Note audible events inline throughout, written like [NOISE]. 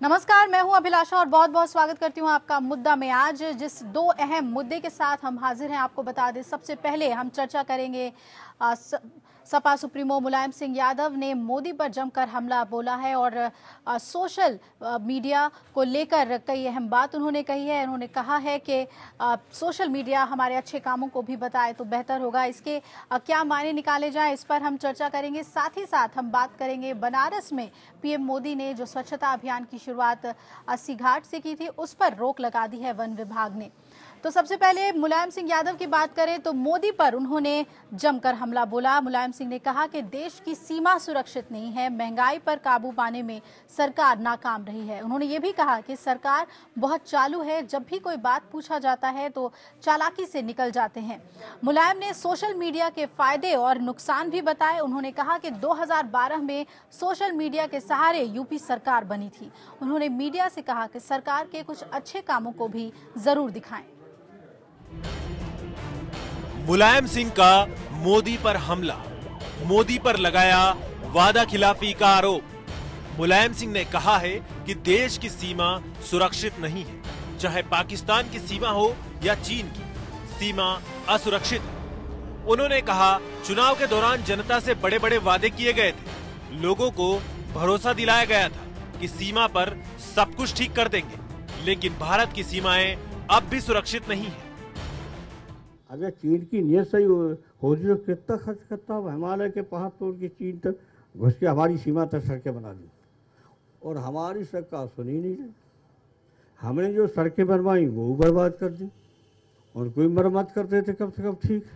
नमस्कार, मैं हूँ अभिलाषा और बहुत बहुत स्वागत करती हूँ आपका मुद्दा में आज, जिस दो अहम मुद्दे के साथ हम हाजिर हैं, आपको बता दें। सबसे पहले हम चर्चा करेंगे सपा सुप्रीमो मुलायम सिंह यादव ने मोदी पर जमकर हमला बोला है और सोशल मीडिया को लेकर कई अहम बात उन्होंने कही है। उन्होंने कहा है कि सोशल मीडिया हमारे अच्छे कामों को भी बताए तो बेहतर होगा। इसके क्या मायने निकाले जाएँ, इस पर हम चर्चा करेंगे। साथ ही साथ हम बात करेंगे बनारस में पीएम मोदी ने जो स्वच्छता अभियान की शुरुआत अस्सी घाट से की थी, उस पर रोक लगा दी है वन विभाग ने। तो सबसे पहले मुलायम सिंह यादव की बात करें तो मोदी पर उन्होंने जमकर हमला बोला। मुलायम सिंह ने कहा कि देश की सीमा सुरक्षित नहीं है, महँगाई पर काबू पाने में सरकार नाकाम रही है। उन्होंने ये भी कहा कि सरकार बहुत चालू है, जब भी कोई बात पूछा जाता है तो चालाकी से निकल जाते हैं। मुलायम ने सोशल मीडिया के फ़ायदे और नुकसान भी बताए। उन्होंने कहा कि 2012 में सोशल मीडिया के सहारे यूपी सरकार बनी थी। उन्होंने मीडिया से कहा कि सरकार के कुछ अच्छे कामों को भी ज़रूर दिखाएँ। मुलायम सिंह का मोदी पर हमला। मोदी पर लगाया वादा खिलाफी का आरोप। मुलायम सिंह ने कहा है कि देश की सीमा सुरक्षित नहीं है। चाहे पाकिस्तान की सीमा हो या चीन की, सीमा असुरक्षित उन्होंने कहा, चुनाव के दौरान जनता से बड़े बड़े वादे किए गए थे। लोगों को भरोसा दिलाया गया था कि सीमा पर सब कुछ ठीक कर देंगे। लेकिन भारत की सीमाएँ अब भी सुरक्षित नहीं है। अगर चीन की नीयत सही हो, होती तो कितना खर्च करता हिमालय के पहाड़ तोड़ के चीन तक, घुस के हमारी सीमा तक सड़कें बना दी। और हमारी सरकार सुनी नहीं रही। हमने जो सड़कें बनवाई, वो बर्बाद कर दी। और कोई मरम्मत कर देते कम से कम ठीक।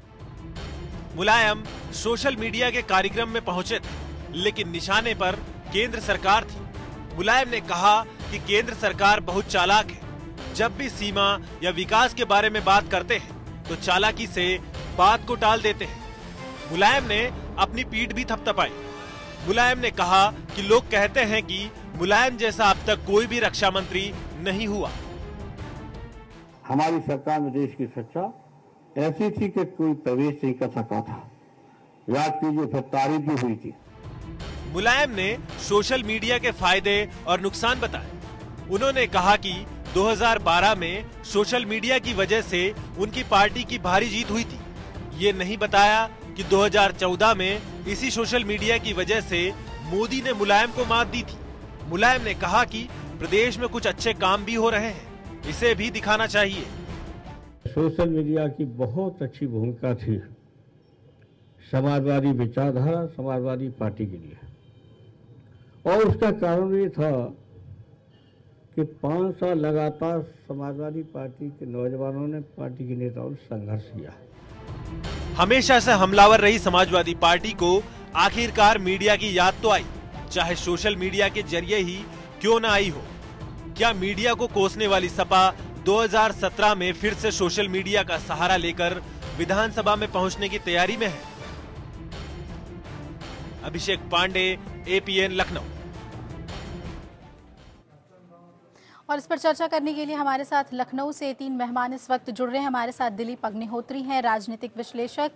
मुलायम सोशल मीडिया के कार्यक्रम में पहुँचे थे, लेकिन निशाने पर केंद्र सरकार थी। मुलायम ने कहा कि केंद्र सरकार बहुत चालाक है। जब भी सीमा या विकास के बारे में बात करते हैं तो चालाकी से बात को टाल देते हैं। मुलायम ने अपनी पीठ भी थपथपाई। मुलायम ने कहा कि लोग कहते हैं कि मुलायम जैसा अब तक कोई भी रक्षा मंत्री नहीं हुआ। हमारी सरकार में देश की सच्चा ऐसी थी कि कोई प्रवेश नहीं कर सका था। याद कीजिए फिर तारीफ़ भी हुई थी। मुलायम ने सोशल मीडिया के फ़ायदे और नुकसान बताए। उन्होंने कहा कि 2012 में सोशल मीडिया की वजह से उनकी पार्टी की भारी जीत हुई थी। ये नहीं बताया कि 2014 में इसी सोशल मीडिया की वजह से मोदी ने मुलायम को मात दी थी। मुलायम ने कहा कि प्रदेश में कुछ अच्छे काम भी हो रहे हैं। इसे भी दिखाना चाहिए। सोशल मीडिया की बहुत अच्छी भूमिका थी। समाजवादी विचारधारा समाजवादी पार्टी के लिए। और उसका कारण ये था कि पाँच साल लगातार समाजवादी पार्टी के नौजवानों ने पार्टी के नेताओं ने संघर्ष किया। हमेशा से हमलावर रही समाजवादी पार्टी को आखिरकार मीडिया की याद तो आई, चाहे सोशल मीडिया के ज़रिए ही क्यों न आई हो। क्या मीडिया को कोसने वाली सपा 2017 में फिर से सोशल मीडिया का सहारा लेकर विधानसभा में पहुँचने की तैयारी में है? अभिषेक पांडे एपीएन लखनऊ। और इस पर चर्चा करने के लिए हमारे साथ लखनऊ से तीन मेहमान इस वक्त जुड़ रहे हैं। हमारे साथ दिलीप अग्निहोत्री हैं, राजनीतिक विश्लेषक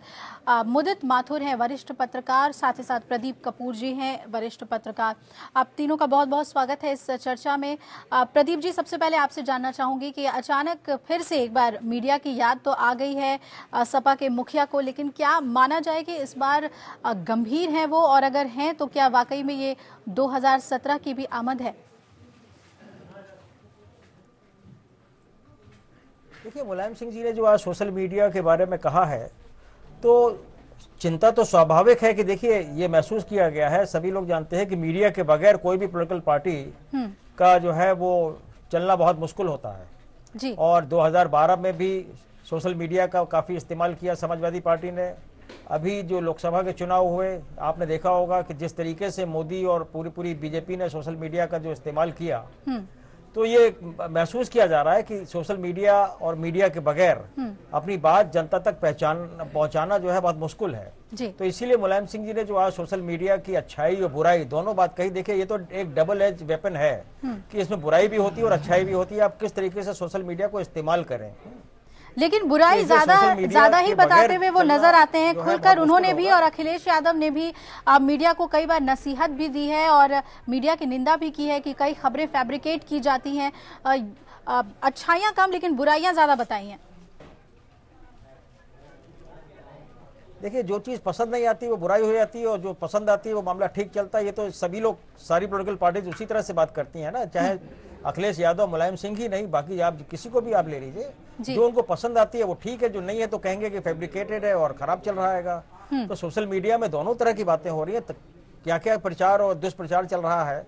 मुदित माथुर हैं, वरिष्ठ पत्रकार, साथ ही साथ प्रदीप कपूर जी हैं, वरिष्ठ पत्रकार। आप तीनों का बहुत बहुत स्वागत है इस चर्चा में। प्रदीप जी, सबसे पहले आपसे जानना चाहूँगी कि अचानक फिर से एक बार मीडिया की याद तो आ गई है सपा के मुखिया को, लेकिन क्या माना जाए कि इस बार गंभीर हैं वो? और अगर हैं तो क्या वाकई में ये दो हज़ार सत्रह की भी आमद है? देखिए मुलायम सिंह जी ने जो आज सोशल मीडिया के बारे में कहा है तो चिंता तो स्वाभाविक है कि देखिए ये महसूस किया गया है सभी लोग जानते हैं कि मीडिया के बगैर कोई भी पॉलिटिकल पार्टी हम्म। का जो है वो चलना बहुत मुश्किल होता है जी। और 2012 में भी सोशल मीडिया का काफ़ी इस्तेमाल किया समाजवादी पार्टी ने अभी जो लोकसभा के चुनाव हुए आपने देखा होगा कि जिस तरीके से मोदी और पूरी पूरी बीजेपी ने सोशल मीडिया का जो इस्तेमाल किया हम्म। तो ये महसूस किया जा रहा है कि सोशल मीडिया और मीडिया के बगैर हम्म। अपनी बात जनता तक पहचान पहुंचाना जो है बहुत मुश्किल है जी। तो इसीलिए मुलायम सिंह जी ने जो आज सोशल मीडिया की अच्छाई और बुराई दोनों बात कही देखिए ये तो एक डबल एज वेपन है हम्म। कि इसमें बुराई भी होती है और अच्छाई भी होती है आप किस तरीके से सोशल मीडिया को इस्तेमाल करें लेकिन बुराई ज़्यादा ज़्यादा ही बताते हुए वो नज़र आते हैं। खुलकर उन्होंने भी और अखिलेश यादव ने भी मीडिया को कई बार नसीहत भी दी है और मीडिया की निंदा भी की है कि कई खबरें फैब्रिकेट की जाती हैं। अच्छाइयाँ कम लेकिन बुराइयाँ ज़्यादा बताई हैं। देखिए जो चीज़ पसंद नहीं आती वो बुराई हो जाती है और जो पसंद आती है वो मामला ठीक चलता है। ये तो सभी लोग सारी पोलिटिकल पार्टीज़ उसी तरह से बात करती हैं ना चाहे अखिलेश यादव मुलायम सिंह ही नहीं बाकी आप किसी को भी आप ले लीजिए। जो। उनको पसंद आती है वो ठीक है जो नहीं है तो कहेंगे कि फैब्रिकेटेड है और खराब चल रहा है तो सोशल मीडिया में दोनों तरह की बातें हो रही है क्या क्या प्रचार और दुष्प्रचार चल रहा है?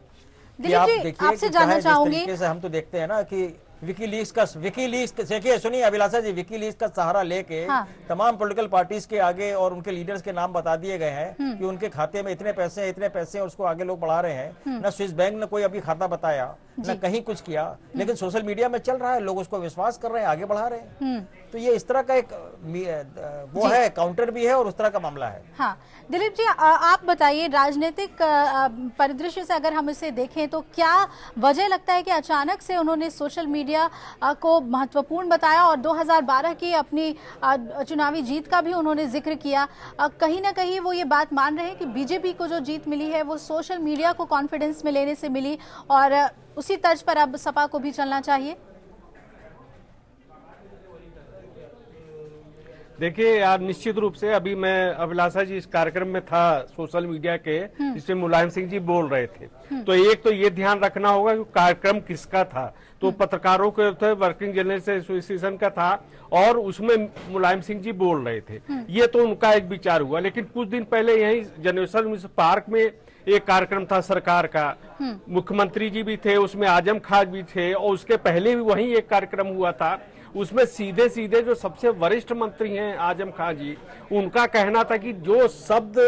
कि आप देखिए आपसे जानना चाहूंगी- से हम तो देखते हैं ना कि विकी लीक्स का विकी लीक्स देखिए सुनिए अभिलाषा जी विकी लीक्स का सहारा लेके हाँ। तमाम पॉलिटिकल पार्टीज़ के आगे और उनके लीडर्स के नाम बता दिए गए हैं कि उनके खाते में इतने पैसे हैं इतने पैसे हैं और उसको आगे लोग बढ़ा रहे हैं। न स्विस बैंक ने कोई अभी खाता बताया न कहीं कुछ किया लेकिन सोशल मीडिया में चल रहा है लोग उसको विश्वास कर रहे हैं आगे बढ़ा रहे हैं। तो ये इस तरह का एक वो है काउंटर भी है और उस तरह का मामला है। हाँ दिलीप जी आ, आप बताइए राजनीतिक परिदृश्य से अगर हम इसे देखें तो क्या वजह लगता है कि अचानक से उन्होंने सोशल मीडिया को महत्वपूर्ण बताया और 2012 की अपनी चुनावी जीत का भी उन्होंने ज़िक्र किया? कहीं ना कहीं वो ये बात मान रहे हैं कि बीजेपी को जो जीत मिली है वो सोशल मीडिया को कॉन्फिडेंस में लेने से मिली और उसी तर्ज पर अब सपा को भी चलना चाहिए। देखिए यार निश्चित रूप से अभी मैं अभिलाषा जी इस कार्यक्रम में था सोशल मीडिया के जिसमें मुलायम सिंह जी बोल रहे थे। तो एक तो ये ध्यान रखना होगा कि कार्यक्रम किसका था। तो पत्रकारों के थे वर्किंग जर्नलिस्ट एसोसिएशन का था और उसमें मुलायम सिंह जी बोल रहे थे। ये तो उनका एक विचार हुआ लेकिन कुछ दिन पहले यही जनरेशन पार्क में एक कार्यक्रम था सरकार का। मुख्यमंत्री जी भी थे उसमें आज़म खान भी थे और उसके पहले भी वही एक कार्यक्रम हुआ था। उसमें सीधे सीधे जो सबसे वरिष्ठ मंत्री हैं आज़म खान जी उनका कहना था कि जो शब्द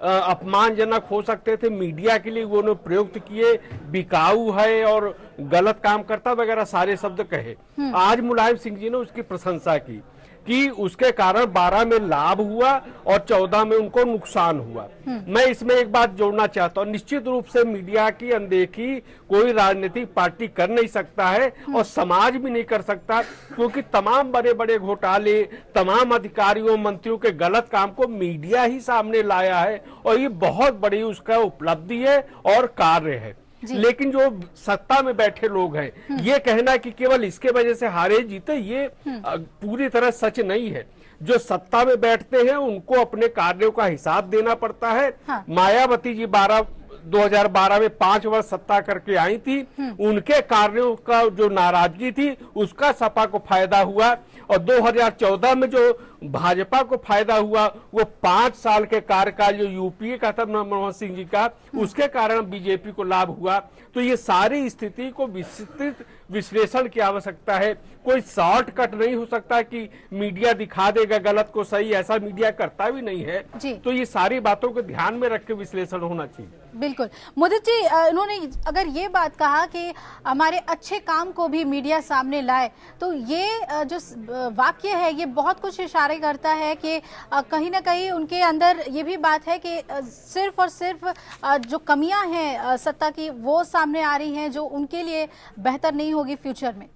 अपमानजनक हो सकते थे मीडिया के लिए वो उन्होंने प्रयुक्त किए बिकाऊ है और गलत काम करता वगैरह सारे शब्द कहे। आज मुलायम सिंह जी ने उसकी प्रशंसा की। कि उसके कारण 12 में लाभ हुआ और 14 में उनको नुकसान हुआ। मैं इसमें एक बात जोड़ना चाहता हूँ। निश्चित रूप से मीडिया की अनदेखी कोई राजनीतिक पार्टी कर नहीं सकता है और समाज भी नहीं कर सकता क्योंकि तमाम बड़े बड़े घोटाले तमाम अधिकारियों मंत्रियों के गलत काम को मीडिया ही सामने लाया है और ये बहुत बड़ी उसका उपलब्धि है और कार्य है। लेकिन जो सत्ता में बैठे लोग हैं ये कहना कि केवल इसके वजह से हारे जीते ये पूरी तरह सच नहीं है। जो सत्ता में बैठते हैं उनको अपने कार्यों का हिसाब देना पड़ता है। हाँ। मायावती जी बारह 2012 में पाँच वर्ष सत्ता करके आई थी। उनके कार्यों का जो नाराज़गी थी उसका सपा को फ़ायदा हुआ। और 2014 में जो भाजपा को फ़ायदा हुआ वो पाँच साल के कार्यकाल जो यूपीए का था मनमोहन सिंह जी का उसके कारण बीजेपी को लाभ हुआ। तो ये सारी स्थिति को विस्तृत विश्लेषण की आवश्यकता है। कोई शॉर्टकट नहीं हो सकता कि मीडिया दिखा देगा गलत को सही ऐसा मीडिया करता भी नहीं है। तो ये सारी बातों को ध्यान में रख के विश्लेषण होना चाहिए। बिल्कुल। मुदित जी उन्होंने अगर ये बात कहा कि हमारे अच्छे काम को भी मीडिया सामने लाए तो ये जो वाक्य है ये बहुत कुछ इशारे करता है कि कहीं ना कहीं उनके अंदर ये भी बात है कि सिर्फ़ और सिर्फ़ जो कमियाँ हैं सत्ता की वो सामने आ रही हैं जो उनके लिए बेहतर नहीं होगी फ्यूचर में।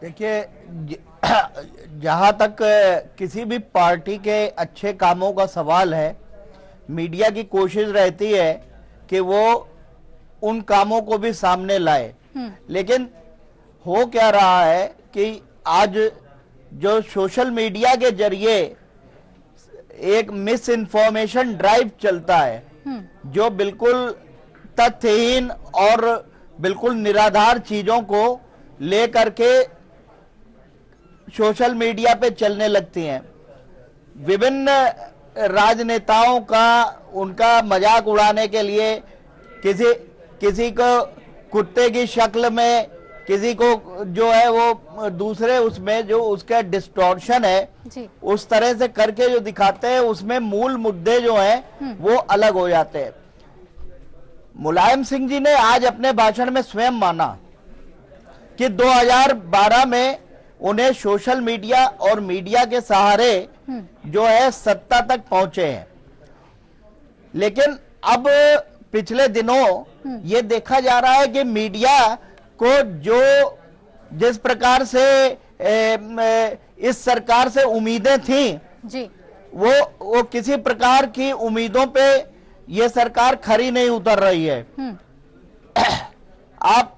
देखिए [COUGHS] जहाँ तक किसी भी पार्टी के अच्छे कामों का सवाल है मीडिया की कोशिश रहती है कि वो उन कामों को भी सामने लाए। लेकिन हो क्या रहा है कि आज जो सोशल मीडिया के ज़रिए एक मिस इन्फॉर्मेशन ड्राइव चलता है जो बिल्कुल तथ्यहीन और बिल्कुल निराधार चीज़ों को लेकर के सोशल मीडिया पे चलने लगती हैं। विभिन्न राजनेताओं का उनका मज़ाक उड़ाने के लिए किसी किसी को कुत्ते की शक्ल में किसी को जो है वो दूसरे उसमें जो उसका डिस्टॉर्शन है जी। उस तरह से करके जो दिखाते हैं उसमें मूल मुद्दे जो हैं वो अलग हो जाते हैं। मुलायम सिंह जी ने आज अपने भाषण में स्वयं माना कि 2012 में उन्हें सोशल मीडिया और मीडिया के सहारे जो है सत्ता तक पहुँचे हैं। लेकिन अब पिछले दिनों ये देखा जा रहा है कि मीडिया को जो जिस प्रकार से ए, इस सरकार से उम्मीदें थी जी। वो वो किसी प्रकार की उम्मीदों पे ये सरकार खरी नहीं उतर रही है। हम्म। [CLEARS THROAT] आप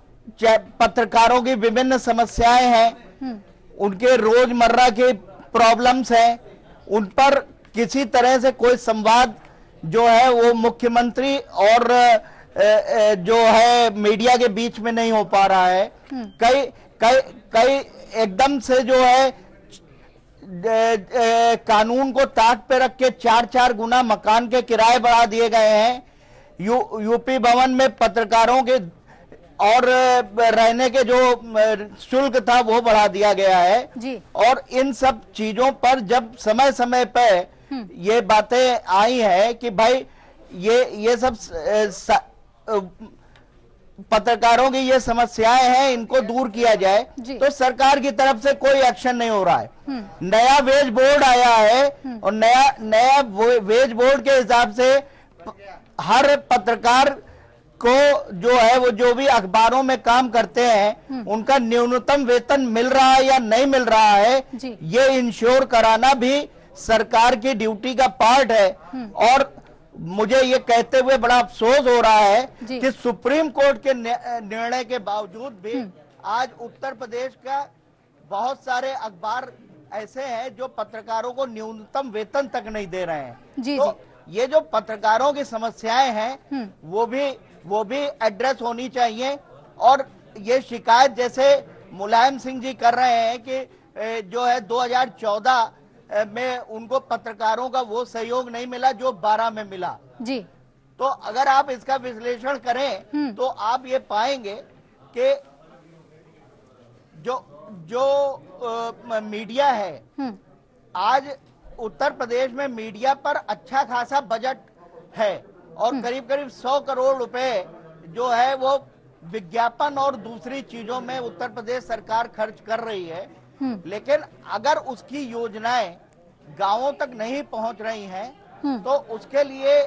पत्रकारों की विभिन्न समस्याएँ हैं हम्म। उनके रोज़मर्रा के प्रॉब्लम्स हैं उन पर किसी तरह से कोई संवाद जो है वो मुख्यमंत्री और जो है मीडिया के बीच में नहीं हो पा रहा है। कई कई कई एकदम से जो है अ, अ, कानून को ताक पे रख के चार चार गुना मकान के किराए बढ़ा दिए गए हैं। यू यूपी भवन में पत्रकारों के और रहने के जो शुल्क था वो बढ़ा दिया गया है। जी। और इन सब चीज़ों पर जब समय समय पे ये बातें आई है कि भाई ये ये सब स- स- पत्रकारों की ये समस्याएँ हैं इनको दूर किया जाए तो सरकार की तरफ़ से कोई एक्शन नहीं हो रहा है। नया वेज बोर्ड आया है और नया नया वेज बोर्ड के हिसाब से हर पत्रकार को जो है वो जो भी अखबारों में काम करते हैं उनका न्यूनतम वेतन मिल रहा है या नहीं मिल रहा है ये इंश्योर कराना भी सरकार की ड्यूटी का पार्ट है। और मुझे ये कहते हुए बड़ा अफसोस हो रहा है। कि सुप्रीम कोर्ट के निर्णय के बावजूद भी आज उत्तर प्रदेश का बहुत सारे अखबार ऐसे हैं जो पत्रकारों को न्यूनतम वेतन तक नहीं दे रहे हैं जी, तो जी। ये जो पत्रकारों की समस्याएँ हैं वो भी वो भी एड्रेस होनी चाहिए और ये शिकायत जैसे मुलायम सिंह जी कर रहे हैं कि जो है 2014 में उनको पत्रकारों का वो सहयोग नहीं मिला जो 12 में मिला। जी। तो अगर आप इसका विश्लेषण करें तो आप ये पाएँगे कि जो जो अ, मीडिया है हम्म। आज उत्तर प्रदेश में मीडिया पर अच्छा खासा बजट है और करीब करीब 100 करोड़ रुपए जो है वो विज्ञापन और दूसरी चीज़ों में उत्तर प्रदेश सरकार खर्च कर रही है। लेकिन अगर उसकी योजनाएँ गाँवों तक नहीं पहुँच रही हैं तो उसके लिए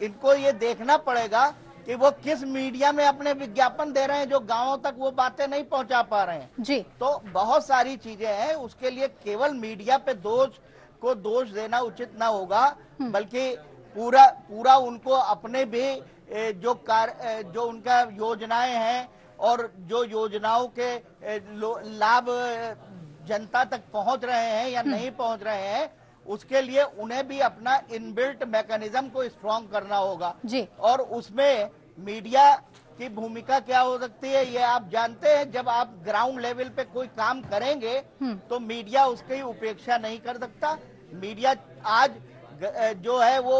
इनको ये देखना पड़ेगा कि वो किस मीडिया में अपने विज्ञापन दे रहे हैं जो गाँवों तक वो बातें नहीं पहुँचा पा रहे हैं। जी। तो बहुत सारी चीज़ें हैं उसके लिए केवल मीडिया पे दोष को दोष देना उचित ना होगा बल्कि पूरा पूरा उनको अपने भी जो कार जो उनका योजनाएँ हैं और जो योजनाओं के लाभ जनता तक पहुँच रहे हैं या नहीं पहुँच रहे हैं उसके लिए उन्हें भी अपना इनबिल्ट मैकेनिज्म को स्ट्रॉन्ग करना होगा। जी। और उसमें मीडिया की भूमिका क्या हो सकती है ये आप जानते हैं जब आप ग्राउंड लेवल पे कोई काम करेंगे तो मीडिया उसकी उपेक्षा नहीं कर सकता। मीडिया आज जो है वो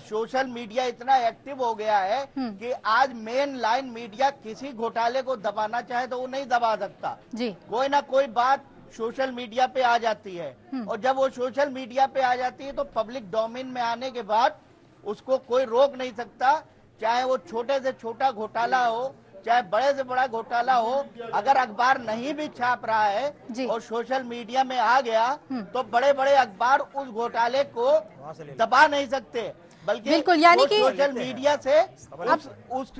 सोशल मीडिया इतना एक्टिव हो गया है कि आज मेन लाइन मीडिया किसी घोटाले को दबाना चाहे तो वो नहीं दबा सकता। जी। कोई ना कोई बात सोशल मीडिया पे आ जाती है। और जब वो सोशल मीडिया पे आ जाती है तो पब्लिक डोमेन में आने के बाद उसको कोई रोक नहीं सकता। चाहे वो छोटे से छोटा घोटाला हो चाहे बड़े से बड़ा घोटाला हो अगर अखबार नहीं भी छाप रहा है और सोशल मीडिया में आ गया तो बड़े बड़े अखबार उस घोटाले को दबा नहीं सकते। बल्कि बिल्कुल, यानी कि- सोशल मीडिया से उस, उस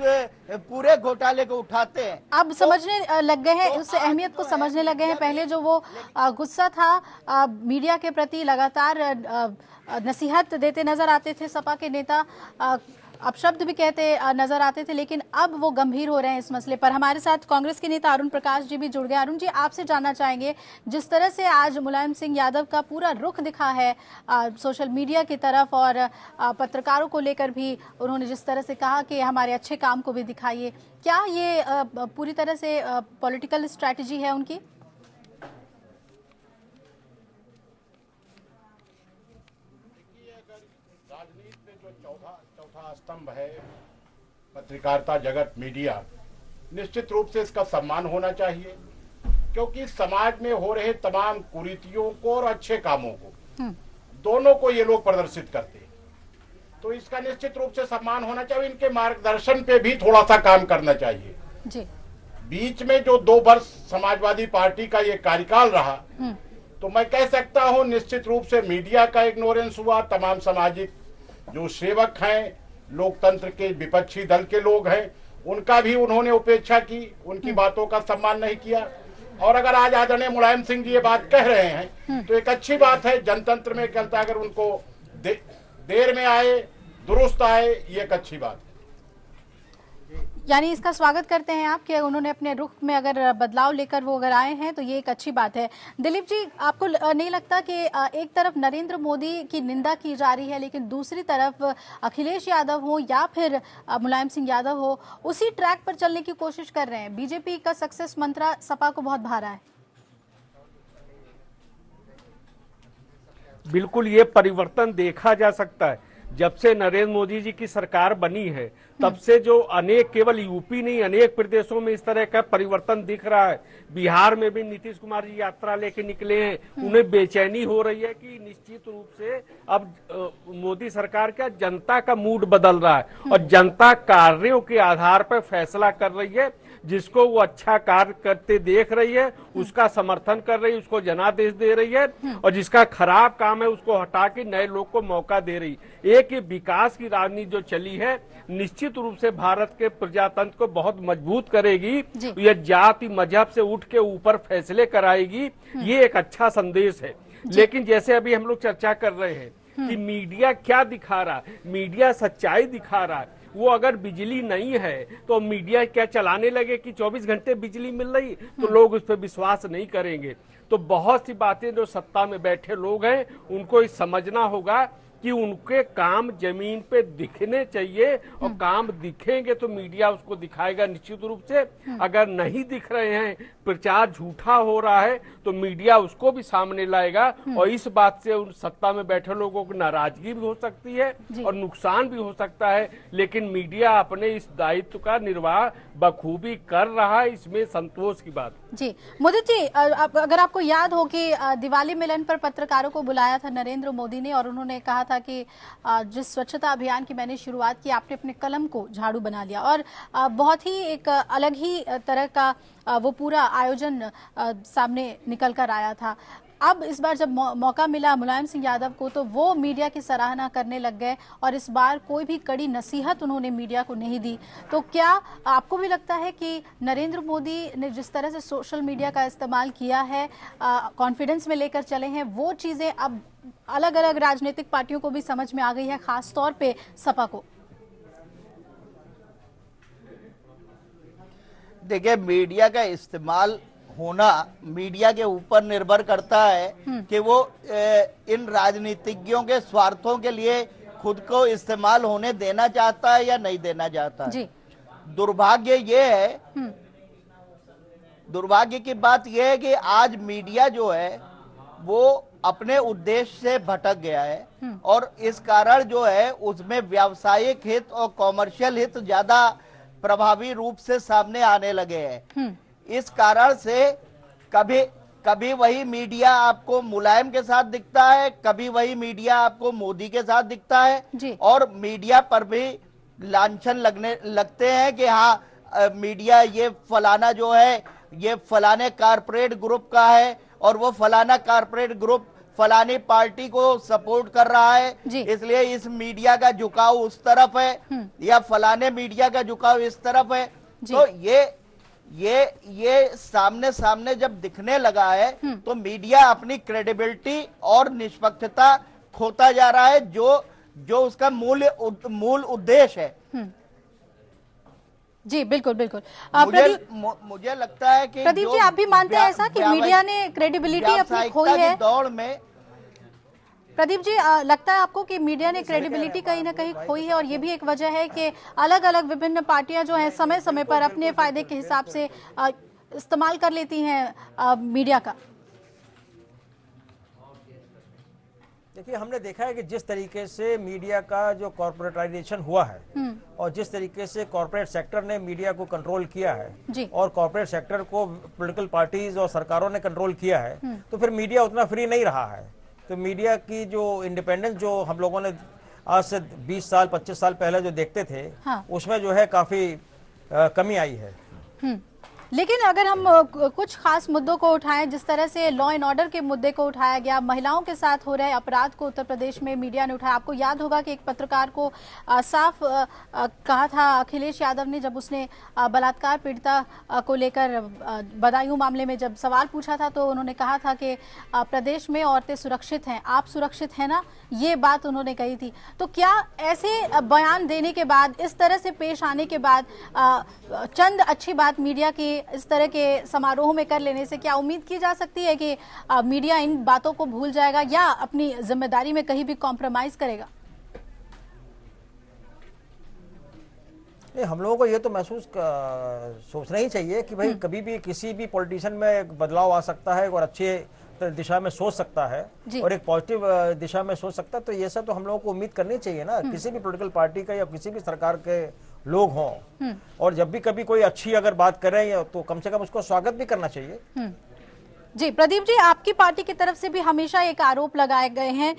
पूरे घोटाले को उठाते हैं। अब समझने लग गए हैं उस अहमियत को समझने लग गए हैं। पहले जो वो गुस्सा था मीडिया के प्रति लगातार नसीहत देते नज़र आते थे सपा के नेता अपशब्द भी कहते नज़र आते थे लेकिन अब वो गंभीर हो रहे हैं इस मसले पर। हमारे साथ कांग्रेस के नेता अरुण प्रकाश जी भी जुड़ गए। अरुण जी आपसे जानना चाहेंगे जिस तरह से आज मुलायम सिंह यादव का पूरा रुख दिखा है अ, सोशल मीडिया की तरफ़ और अ, पत्रकारों को लेकर भी उन्होंने जिस तरह से कहा कि हमारे अच्छे काम को भी दिखाइए। क्या ये अ, पूरी तरह से पॉलिटिकल स्ट्रैटेजी है उनकी राजनीति में जो चौथा चौथा स्तंभ है पत्रकारिता जगत मीडिया निश्चित रूप से इसका सम्मान होना चाहिए क्योंकि समाज में हो रहे तमाम कुरीतियों को और अच्छे कामों को दोनों को ये लोग प्रदर्शित करते हैं। तो इसका निश्चित रूप से सम्मान होना चाहिए इनके मार्गदर्शन पे भी थोड़ा सा काम करना चाहिए। जी। बीच में जो दो वर्ष समाजवादी पार्टी का ये कार्यकाल रहा तो मैं कह सकता हूँ निश्चित रूप से मीडिया का इग्नोरेंस हुआ तमाम सामाजिक जो सेवक हैं लोकतंत्र के विपक्षी दल के लोग हैं उनका भी उन्होंने उपेक्षा की उनकी बातों का सम्मान नहीं किया। और अगर आज आदरणीय मुलायम सिंह जी ये बात कह रहे हैं तो एक अच्छी बात है जनतंत्र में कहता अगर उनको दे, देर में आए दुरुस्त आए ये एक अच्छी बात है। यानी इसका स्वागत करते हैं आप कि उन्होंने अपने रुख में अगर बदलाव लेकर वो अगर आए हैं तो ये एक अच्छी बात है। दिलीप जी, आपको नहीं लगता कि एक तरफ़ नरेंद्र मोदी की निंदा की जा रही है, लेकिन दूसरी तरफ़ अखिलेश यादव हो या फिर मुलायम सिंह यादव हो, उसी ट्रैक पर चलने की कोशिश कर रहे हैं। बीजेपी का सक्सेस मंत्रा सपा को बहुत भारा है। बिल्कुल, ये परिवर्तन देखा जा सकता है। जब से नरेंद्र मोदी जी की सरकार बनी है तब से जो अनेक केवल यूपी नहीं अनेक प्रदेशों में इस तरह का परिवर्तन दिख रहा है। बिहार में भी नीतीश कुमार जी यात्रा लेके निकले हैं। उन्हें बेचैनी हो रही है कि निश्चित रूप से अब मोदी सरकार का जनता का मूड बदल रहा है। और जनता कार्यों के आधार पर फैसला कर रही है। जिसको वो अच्छा कार्य करते देख रही है उसका समर्थन कर रही है उसको जनादेश दे रही है और जिसका खराब काम है उसको हटा के नए लोग को मौका दे रही एक ही विकास की राजनीति जो चली है निश्चित रूप से भारत के प्रजातंत्र को बहुत मज़बूत करेगी। ये जाति मज़हब से उठ के ऊपर फैसले कराएगी ये एक अच्छा संदेश है। लेकिन जैसे अभी हम लोग चर्चा कर रहे हैं कि मीडिया क्या दिखा रहा है मीडिया सच्चाई दिखा रहा है वो अगर बिजली नहीं है तो मीडिया क्या चलाने लगे कि 24 घंटे बिजली मिल रही तो लोग उस पर विश्वास नहीं करेंगे तो बहुत सी बातें जो सत्ता में बैठे लोग हैं उनको समझना होगा कि उनके काम ज़मीन पे दिखने चाहिए और हम्म। काम दिखेंगे तो मीडिया उसको दिखाएगा निश्चित रूप से हम्म। अगर नहीं दिख रहे हैं प्रचार झूठा हो रहा है तो मीडिया उसको भी सामने लाएगा हम्म। और इस बात से उन सत्ता में बैठे लोगों की नाराज़गी भी हो सकती है और नुकसान भी हो सकता है। लेकिन मीडिया अपने इस दायित्व का निर्वाह बखूबी कर रहा है। इसमें संतोष की बात। जी। मोदी जी अगर आपको याद हो कि दिवाली मिलन पर पत्रकारों को बुलाया था नरेंद्र मोदी ने और उन्होंने कहा था कि जिस स्वच्छता अभियान की मैंने शुरुआत की आपने अपने कलम को झाड़ू बना लिया। और बहुत ही एक अलग ही तरह का वो पूरा आयोजन सामने निकल कर आया था। अब इस बार जब मौका मिला मुलायम सिंह यादव को तो वो मीडिया की सराहना करने लग गए और इस बार कोई भी कड़ी नसीहत उन्होंने मीडिया को नहीं दी। तो क्या आपको भी लगता है कि नरेंद्र मोदी ने जिस तरह से सोशल मीडिया का इस्तेमाल किया है कॉन्फिडेंस में लेकर चले हैं, वो चीज़ें अब अलग अलग राजनीतिक पार्टियों को भी समझ में आ गई है खासतौर पर सपा को? देखिए, मीडिया का इस्तेमाल होना मीडिया के ऊपर निर्भर करता है हम्म। कि वो इन राजनीतिज्ञों के स्वार्थों के लिए खुद को इस्तेमाल होने देना चाहता है या नहीं देना चाहता जी। दुर्भाग्य ये है हम्म। दुर्भाग्य की बात यह है कि आज मीडिया जो है वो अपने उद्देश्य से भटक गया है हम्म। और इस कारण जो है उसमें व्यावसायिक हित और कॉमर्शियल हित ज़्यादा प्रभावी रूप से सामने आने लगे हैं। इस कारण से कभी कभी वही मीडिया आपको मुलायम के साथ दिखता है कभी वही मीडिया आपको मोदी के साथ दिखता है। और मीडिया पर भी लांछन लगने लगते हैं कि हाँ मीडिया ये फलाना जो है ये फलाने कारपोरेट ग्रुप का है और वो फलाना कारपोरेट ग्रुप फलानी पार्टी को सपोर्ट कर रहा है। इसलिए इस मीडिया का झुकाव उस तरफ़ है हम्म। या फलाने मीडिया का झुकाव इस तरफ़ है। तो ये ये ये सामने सामने जब दिखने लगा है हम्म। तो मीडिया अपनी क्रेडिबिलिटी और निष्पक्षता खोता जा रहा है जो जो उसका मूल मूल उद्देश्य है हम्म। जी बिल्कुल बिल्कुल मुझे, मुझे लगता है कि प्रदीप जी आप भी मानते हैं ऐसा कि मीडिया ने क्रेडिबिलिटी अपनी खोई है दौड़ में प्रदीप जी लगता है आपको कि मीडिया ने क्रेडिबिलिटी कहीं ना कहीं खोई है और ये भी एक वजह है कि अलग अलग विभिन्न पार्टियाँ जो हैं समय समय पर अपने फ़ायदे के हिसाब से इस्तेमाल कर लेती हैं मीडिया का देखिए हमने देखा है कि जिस तरीके से मीडिया का जो कॉर्पोरेटाइजेशन हुआ है हम्म। और जिस तरीके से कॉर्पोरेट सेक्टर ने मीडिया को कंट्रोल किया है और कॉर्पोरेट सेक्टर को पॉलिटिकल पार्टीज़ और सरकारों ने कंट्रोल किया है हम्म। तो फिर मीडिया उतना फ्री नहीं रहा है तो मीडिया की जो इंडिपेंडेंस जो हम लोगों ने आज से 20 साल 25 साल पहले जो देखते थे हाँ। उसमें जो है काफ़ी आ, कमी आई है हम्म। लेकिन अगर हम कुछ खास मुद्दों को उठाएँ, जिस तरह से लॉ एंड ऑर्डर के मुद्दे को उठाया गया, महिलाओं के साथ हो रहे अपराध को उत्तर प्रदेश में मीडिया ने उठाया, आपको याद होगा कि एक पत्रकार को साफ़ कहा था अखिलेश यादव ने जब उसने बलात्कार पीड़िता को लेकर बदायूं मामले में जब सवाल पूछा था तो उन्होंने कहा था कि प्रदेश में औरतें सुरक्षित हैं, आप सुरक्षित हैं ना? ये बात उन्होंने कही थी। तो क्या ऐसे बयान देने के बाद, इस तरह से पेश आने के बाद चंद अच्छी बात मीडिया की इस तरह के समारोह में कर लेने से क्या उम्मीद की जा सकती है कि मीडिया इन बातों को भूल जाएगा या अपनी ज़िम्मेदारी में कहीं भी कॉम्प्रोमाइज करेगा? नहीं हम लोगों को ये तो महसूस सोचना ही चाहिए कि भाई कभी भी किसी भी पॉलिटिशियन में एक बदलाव आ सकता है और अच्छे दिशा में सोच सकता है और एक पॉजिटिव दिशा में सोच सकता है तो ये सब तो हम लोगों को उम्मीद करनी चाहिए ना। किसी भी पॉलिटिकल पार्टी का या किसी भी सरकार के लोग हों। और जब भी कभी कोई अच्छी अगर बात कर रहे हैं तो कम से कम उसको स्वागत भी करना चाहिए। जी, प्रदीप जी, आपकी पार्टी की तरफ़ से भी हमेशा एक आरोप लगाए गए हैं।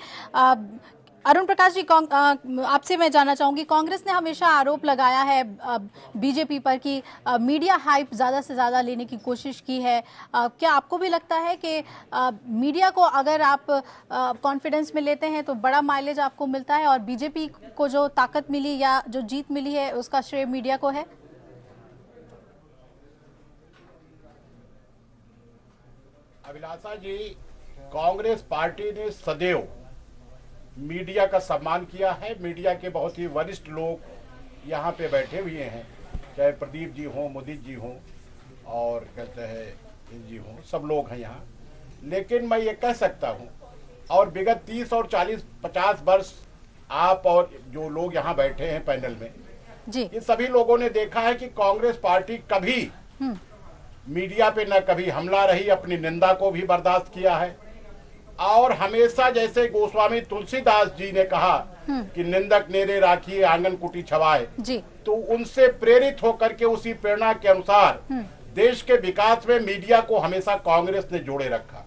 अरुण प्रकाश जी आपसे मैं जानना चाहूँगी, कांग्रेस ने हमेशा आरोप लगाया है बीजेपी पर कि मीडिया हाइप ज़्यादा से ज़्यादा लेने की कोशिश की है। क्या आपको भी लगता है कि मीडिया को अगर आप कॉन्फिडेंस में लेते हैं तो बड़ा माइलेज आपको मिलता है और बीजेपी को जो ताकत मिली या जो जीत मिली है, उसका श्रेय मीडिया को है? अभिलाषा जी, कांग्रेस पार्टी ने सदैव मीडिया का सम्मान किया है। मीडिया के बहुत ही वरिष्ठ लोग यहाँ पे बैठे हुए हैं। चाहे प्रदीप जी हों मुदित जी हों और कहते हैं जी हों सब लोग हैं यहाँ। लेकिन मैं ये कह सकता हूँ और विगत तीस और चालीस पचास वर्ष आप और जो लोग यहाँ बैठे हैं पैनल में जी। इन सभी लोगों ने देखा है कि कांग्रेस पार्टी कभी मीडिया पे न कभी हमला रही अपनी निंदा को भी बर्दाश्त किया है। और हमेशा जैसे गोस्वामी तुलसीदास जी ने कहा कि निंदक नेरे राखिए आँगन कुटी छवाए जी। तो उनसे प्रेरित होकर के उसी प्रेरणा के अनुसार देश के विकास में मीडिया को हमेशा कांग्रेस ने जोड़े रखा।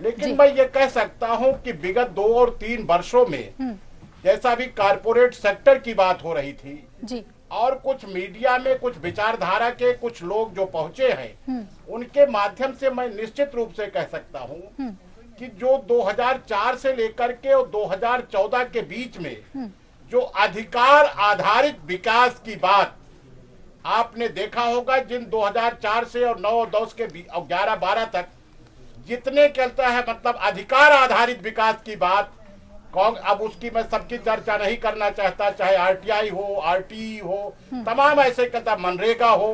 लेकिन मैं ये कह सकता हूँ कि विगत दो और तीन वर्षों में जैसा भी कारपोरेट सेक्टर की बात हो रही थी जी। और कुछ मीडिया में कुछ विचारधारा के कुछ लोग जो पहुँचे हैं उनके माध्यम से मैं निश्चित रूप से कह सकता हूँ कि जो 2004 से लेकर के और 2014 के बीच में जो अधिकार आधारित विकास की बात आपने देखा होगा जिन 2004 से और 9 और 10 के और 11 12 तक जितने कहता है मतलब अधिकार आधारित विकास की बात कौन अब उसकी मैं सबकी चर्चा नहीं करना चाहता चाहे आरटीआई हो आरटीई हो तमाम ऐसे कहता मनरेगा हो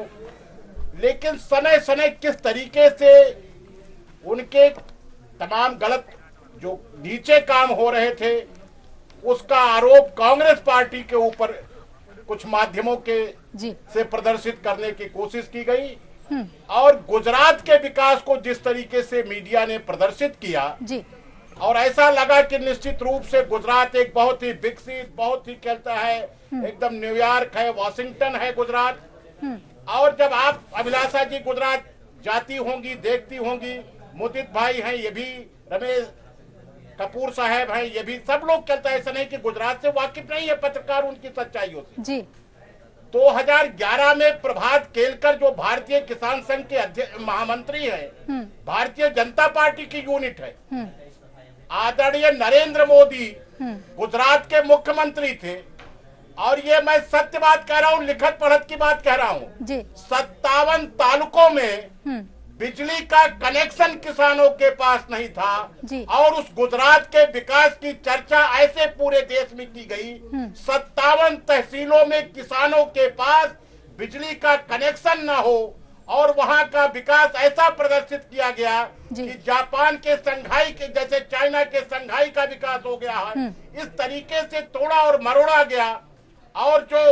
लेकिन समय समय किस तरीके से उनके तमाम गलत जो नीचे काम हो रहे थे उसका आरोप कांग्रेस पार्टी के ऊपर कुछ माध्यमों के जी। से प्रदर्शित करने की कोशिश की गई। और गुजरात के विकास को जिस तरीके से मीडिया ने प्रदर्शित किया जी। और ऐसा लगा कि निश्चित रूप से गुजरात एक बहुत ही विकसित बहुत ही कहता है एकदम न्यूयॉर्क है वॉशिंगटन है गुजरात। और जब आप अभिलाषा जी गुजरात जाती होंगी देखती होंगी मुदित भाई हैं ये भी रमेश कपूर साहब हैं ये भी सब लोग कहता है ऐसा नहीं कि गुजरात से वाकिफ नहीं है पत्रकार उनकी सच्चाइयों से। जी। 2011 में प्रभात केलकर जो भारतीय किसान संघ के महामंत्री हैं भारतीय जनता पार्टी की यूनिट है। आदरणीय नरेंद्र मोदी गुजरात के मुख्यमंत्री थे और ये मैं सत्य बात कह रहा हूँ लिखत पढ़त की बात कह रहा हूँ। सत्तावन तालुकों में बिजली का कनेक्शन किसानों के पास नहीं था और उस गुजरात के विकास की चर्चा ऐसे पूरे देश में की गई। सत्तावन तहसीलों में किसानों के पास बिजली का कनेक्शन न हो और वहाँ का विकास ऐसा प्रदर्शित किया गया। कि जापान के संघाई के जैसे चाइना के संघाई का विकास हो गया। है इस तरीके से तोड़ा और मरोड़ा गया और जो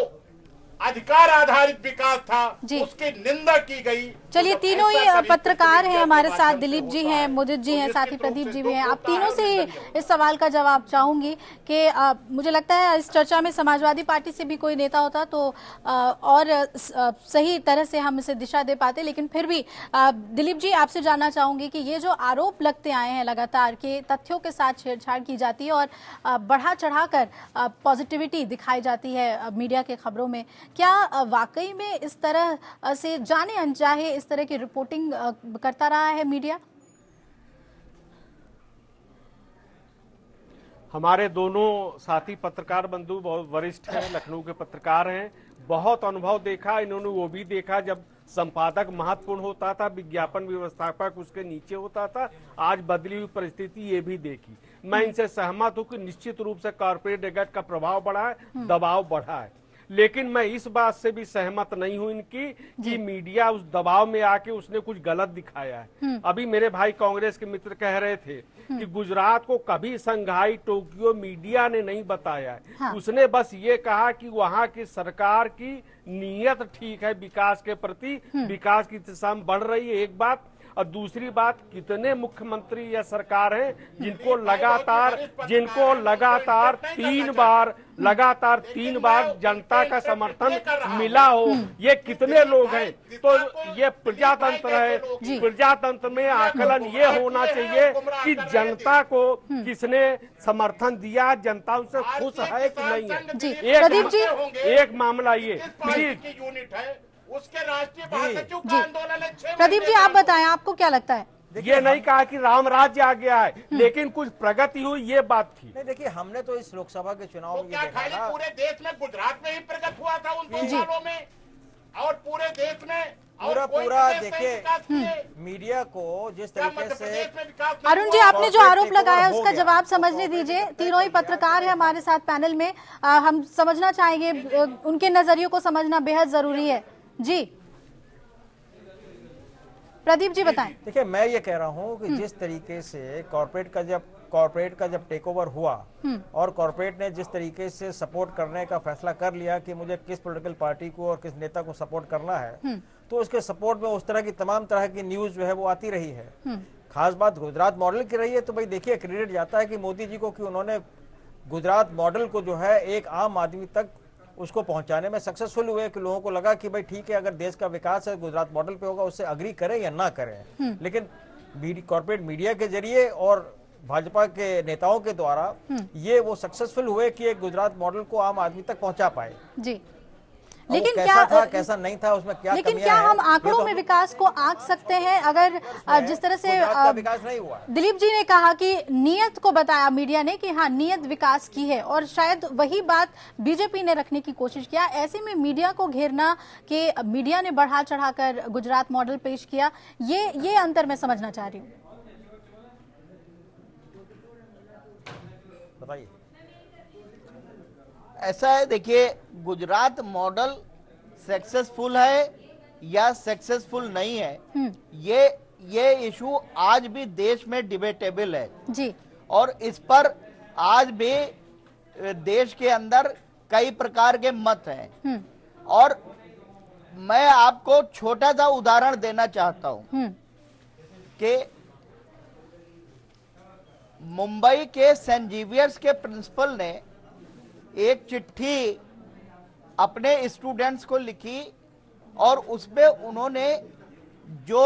अधिकार आधारित विकास था जी। उसकी निंदा की गई। चलिए तो तीनों ही पत्रकार हैं हमारे साथ दिलीप जी हैं मुदित जी तो हैं साथ ही प्रदीप जी भी हैं। आप तीनों से ही इस सवाल का जवाब चाहूँगी कि मुझे लगता है इस चर्चा में समाजवादी पार्टी से भी कोई नेता होता तो और सही तरह से हम इसे दिशा दे पाते। लेकिन फिर भी दिलीप जी आपसे जानना चाहूँगी कि ये जो आरोप लगते आए हैं लगातार कि तथ्यों के साथ छेड़छाड़ की जाती है और बढ़ा चढ़ाकर पॉजिटिविटी दिखाई जाती है मीडिया के खबरों में क्या वाकई में इस तरह से जाने अनचाहे इस तरह की रिपोर्टिंग करता रहा है मीडिया हमारे दोनों साथी पत्रकार बंधु बहुत वरिष्ठ हैं लखनऊ के पत्रकार हैं। बहुत अनुभव देखा इन्होंने वो भी देखा जब संपादक महत्वपूर्ण होता था विज्ञापन व्यवस्थापक उसके नीचे होता था आज बदली हुई परिस्थिति ये भी देखी। मैं इनसे सहमत हूँ कि निश्चित रूप से कॉरपोरेट जगत का प्रभाव बढ़ा है दबाव बढ़ा है। लेकिन मैं इस बात से भी सहमत नहीं हूँ इनकी कि मीडिया उस दबाव में आके उसने कुछ गलत दिखाया है। अभी मेरे भाई कांग्रेस के मित्र कह रहे थे कि गुजरात को कभी संघाई टोक्यो मीडिया ने नहीं बताया है। हाँ। उसने बस ये कहा कि वहाँ की सरकार की नीयत ठीक है विकास के प्रति विकास की दिशा में बढ़ रही है। एक बात और दूसरी बात कितने मुख्यमंत्री या सरकार हैं जिनको लगातार जिनको लगातार तीन बार लगातार तीन बार जनता का समर्थन मिला हो ये कितने लोग हैं? तो ये प्रजातंत्र है। प्रजातंत्र में आकलन ये होना चाहिए कि जनता को किसने समर्थन दिया जनता उनसे खुश है कि नहीं है? एक एक मामला ये। प्लीज़। यूनिट है? उसके राष्ट्रीय महासचिव का जी। आंदोलन है? प्रदीप जी आप बताएँ आपको क्या लगता है? ये नहीं कहा कि राम राज्य आ गया है लेकिन कुछ प्रगति हुई ये बात थी। नहीं देखिए हमने तो इस लोकसभा के चुनाव वो में क्या खाली पूरे देश में गुजरात में ही प्रकट हुआ था उन दो जी। सालों में? और पूरे देश में? पूरा पूरा देखिए मीडिया को जिस तरीके से अरुण जी आपने जो आरोप लगाया हो उसका जवाब समझने दीजिए तीनों ही पत्रकार हैं हमारे साथ पैनल में। हम समझना चाहेंगे उनके नजरियों को समझना बेहद ज़रूरी है। जी। प्रदीप जी बताएँ। देखिए मैं ये कह रहा हूँ कि जिस तरीके से कॉर्पोरेट का जब कॉर्पोरेट का जब टेक ओवर हुआ और कॉर्पोरेट ने जिस तरीके से सपोर्ट करने का फैसला कर लिया कि मुझे किस पॉलिटिकल पार्टी को और किस नेता को सपोर्ट करना है तो उसके सपोर्ट में उस तरह की तमाम तरह की न्यूज़ जो है वो आती रही है। खास बात गुजरात मॉडल की रही है तो भाई देखिए क्रेडिट जाता है कि मोदी जी को कि उन्होंने गुजरात मॉडल को जो है एक आम आदमी तक उसको पहुँचाने में सक्सेसफुल हुए कि लोगों को लगा कि भाई ठीक है अगर देश का विकास है गुजरात मॉडल पे होगा उससे अग्री करें या ना करें। लेकिन कॉर्पोरेट मीडिया के ज़रिए और भाजपा के नेताओं के द्वारा ये वो सक्सेसफुल हुए कि एक गुजरात मॉडल को आम आदमी तक पहुँचा पाए। जी। लेकिन कैसा क्या था कैसा नहीं था उसमें क्या लेकिन क्या हम आंकड़ों तो में विकास को आंक सकते हैं? अगर जिस तरह से विकास नहीं हुआ दिलीप जी ने कहा कि नियत को बताया मीडिया ने कि हाँ नियत विकास की है और शायद वही बात बीजेपी ने रखने की कोशिश किया। ऐसे में मीडिया को घेरना कि मीडिया ने बढ़ा चढ़ाकर गुजरात मॉडल पेश किया ये ये अंतर मैं समझना चाह रही हूँ। बताइए। ऐसा है देखिए गुजरात मॉडल सक्सेसफुल है या सक्सेसफुल नहीं है ये ये इशू आज भी देश में डिबेटेबल है। जी। और इस पर आज भी देश के अंदर कई प्रकार के मत हैं। हम्म। और मैं आपको छोटा सा उदाहरण देना चाहता हूँ। हम्म। कि मुंबई के सेंट जीवियर्स के प्रिंसिपल ने एक चिट्ठी अपने स्टूडेंट्स को लिखी और उसमें उन्होंने जो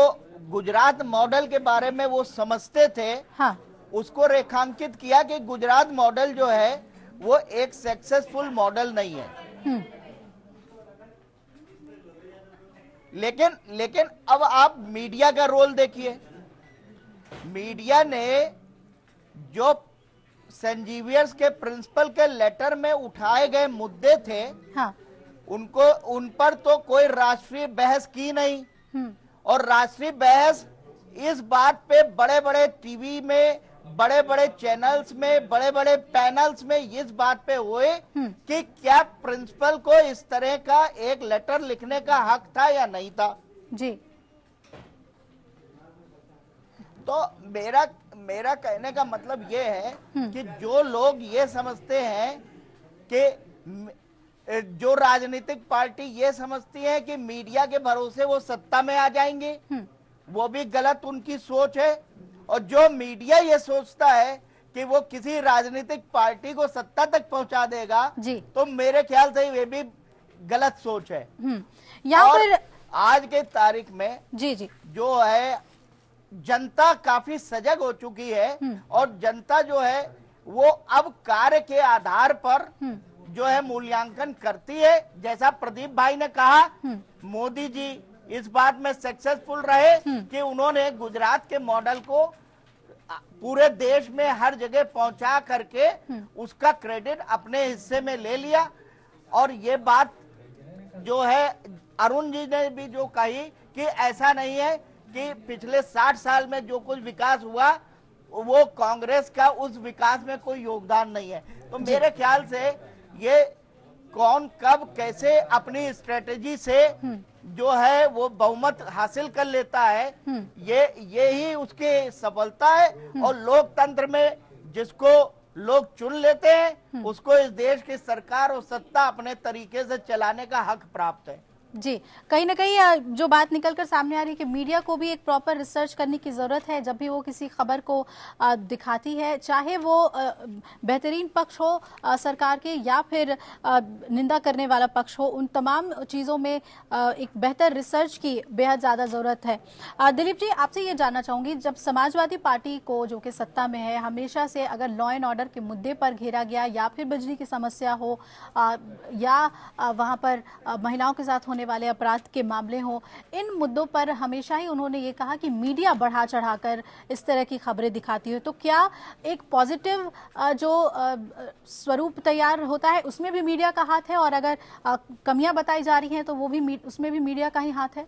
गुजरात मॉडल के बारे में वो समझते थे हाँ। उसको रेखांकित किया कि गुजरात मॉडल जो है वो एक सक्सेसफुल मॉडल नहीं है। हम्म। लेकिन लेकिन अब आप मीडिया का रोल देखिए। मीडिया ने जो सेंट जेवियर्स के प्रिंसिपल के लेटर में उठाए गए मुद्दे थे। हाँ। उनको उन पर तो कोई राष्ट्रीय बहस की नहीं। हम्म। और राष्ट्रीय बहस इस बात पे बड़े बड़े टीवी में बड़े बड़े चैनल्स में बड़े बड़े पैनल्स में इस बात पे हुए कि क्या प्रिंसिपल को इस तरह का एक लेटर लिखने का हक था या नहीं था। जी। तो मेरा मेरा कहने का मतलब ये है कि जो लोग ये समझते हैं कि जो राजनीतिक पार्टी ये समझती है कि मीडिया के भरोसे वो सत्ता में आ जाएँगे वो भी गलत उनकी सोच है और जो मीडिया ये सोचता है कि वो किसी राजनीतिक पार्टी को सत्ता तक पहुँचा देगा जी। तो मेरे ख्याल से ये भी गलत सोच है। हम्म। यहाँ और पर आज के तारीख में जी जी। जो है जनता काफ़ी सजग हो चुकी है और जनता जो है वो अब कार्य के आधार पर जो है मूल्यांकन करती है। जैसा प्रदीप भाई ने कहा मोदी जी इस बात में सक्सेसफुल रहे कि उन्होंने गुजरात के मॉडल को पूरे देश में हर जगह पहुँचा करके उसका क्रेडिट अपने हिस्से में ले लिया। और ये बात जो है अरुण जी ने भी जो कही कि ऐसा नहीं है कि पिछले 60 साल में जो कुछ विकास हुआ वो कांग्रेस का उस विकास में कोई योगदान नहीं है। तो मेरे ख्याल से ये कौन कब कैसे अपनी स्ट्रेटेजी से जो है वो बहुमत हासिल कर लेता है ये ये ही उसकी सफलता है। और लोकतंत्र में जिसको लोग चुन लेते हैं उसको इस देश की सरकार और सत्ता अपने तरीके से चलाने का हक प्राप्त है। जी, कहीं ना कहीं जो बात निकलकर सामने आ रही है कि मीडिया को भी एक प्रॉपर रिसर्च करने की ज़रूरत है, जब भी वो किसी खबर को दिखाती है, चाहे वो बेहतरीन पक्ष हो सरकार के या फिर निंदा करने वाला पक्ष हो, उन तमाम चीज़ों में एक बेहतर रिसर्च की बेहद ज़्यादा ज़रूरत है। दिलीप जी, आपसे ये जानना चाहूँगी, जब समाजवादी पार्टी को, जो कि सत्ता में है, हमेशा से अगर लॉ एंड ऑर्डर के मुद्दे पर घेरा गया, या फिर बिजली की समस्या हो या वहाँ पर महिलाओं के साथ होने वाले अपराध के मामले हो, इन मुद्दों पर हमेशा ही उन्होंने ये कहा कि मीडिया बढ़ा चढ़ाकर इस तरह की खबरें दिखाती है। तो क्या एक पॉजिटिव जो स्वरूप तैयार होता है, उसमें भी मीडिया का हाथ है? और अगर कमियाँ बताई जा रही हैं तो वो भी उसमें भी मीडिया का ही हाथ है?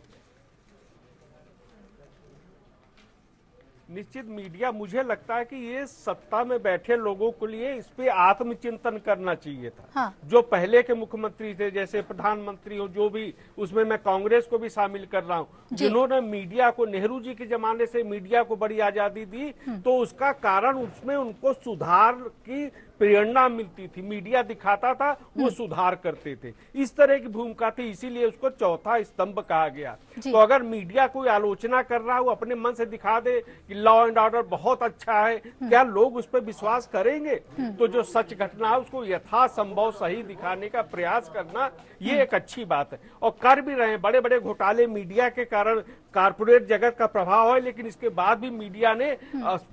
निश्चित मीडिया मुझे लगता है कि ये सत्ता में बैठे लोगों के लिए इस पे आत्मचिंतन करना चाहिए था। हाँ। जो पहले के मुख्यमंत्री थे जैसे प्रधानमंत्री हो जो भी उसमें मैं कांग्रेस को भी शामिल कर रहा हूँ। जिन्होंने मीडिया को नेहरू जी के जमाने से मीडिया को बड़ी आज़ादी दी तो उसका कारण उसमें उनको सुधार की प्रेरणा मिलती थी मीडिया दिखाता था वो सुधार करते थे। इस तरह की भूमिका थी इसीलिए उसको चौथा स्तंभ कहा गया। तो अगर मीडिया कोई आलोचना कर रहा है अपने मन से दिखा दे कि लॉ एंड ऑर्डर बहुत अच्छा है क्या लोग उस पर विश्वास करेंगे? तो जो सच घटना है उसको यथासंभव सही दिखाने का प्रयास करना ये एक अच्छी बात है। और कर भी रहे हैं बड़े बड़े घोटाले मीडिया के कारण कारपोरेट जगत का प्रभाव है लेकिन इसके बाद भी मीडिया ने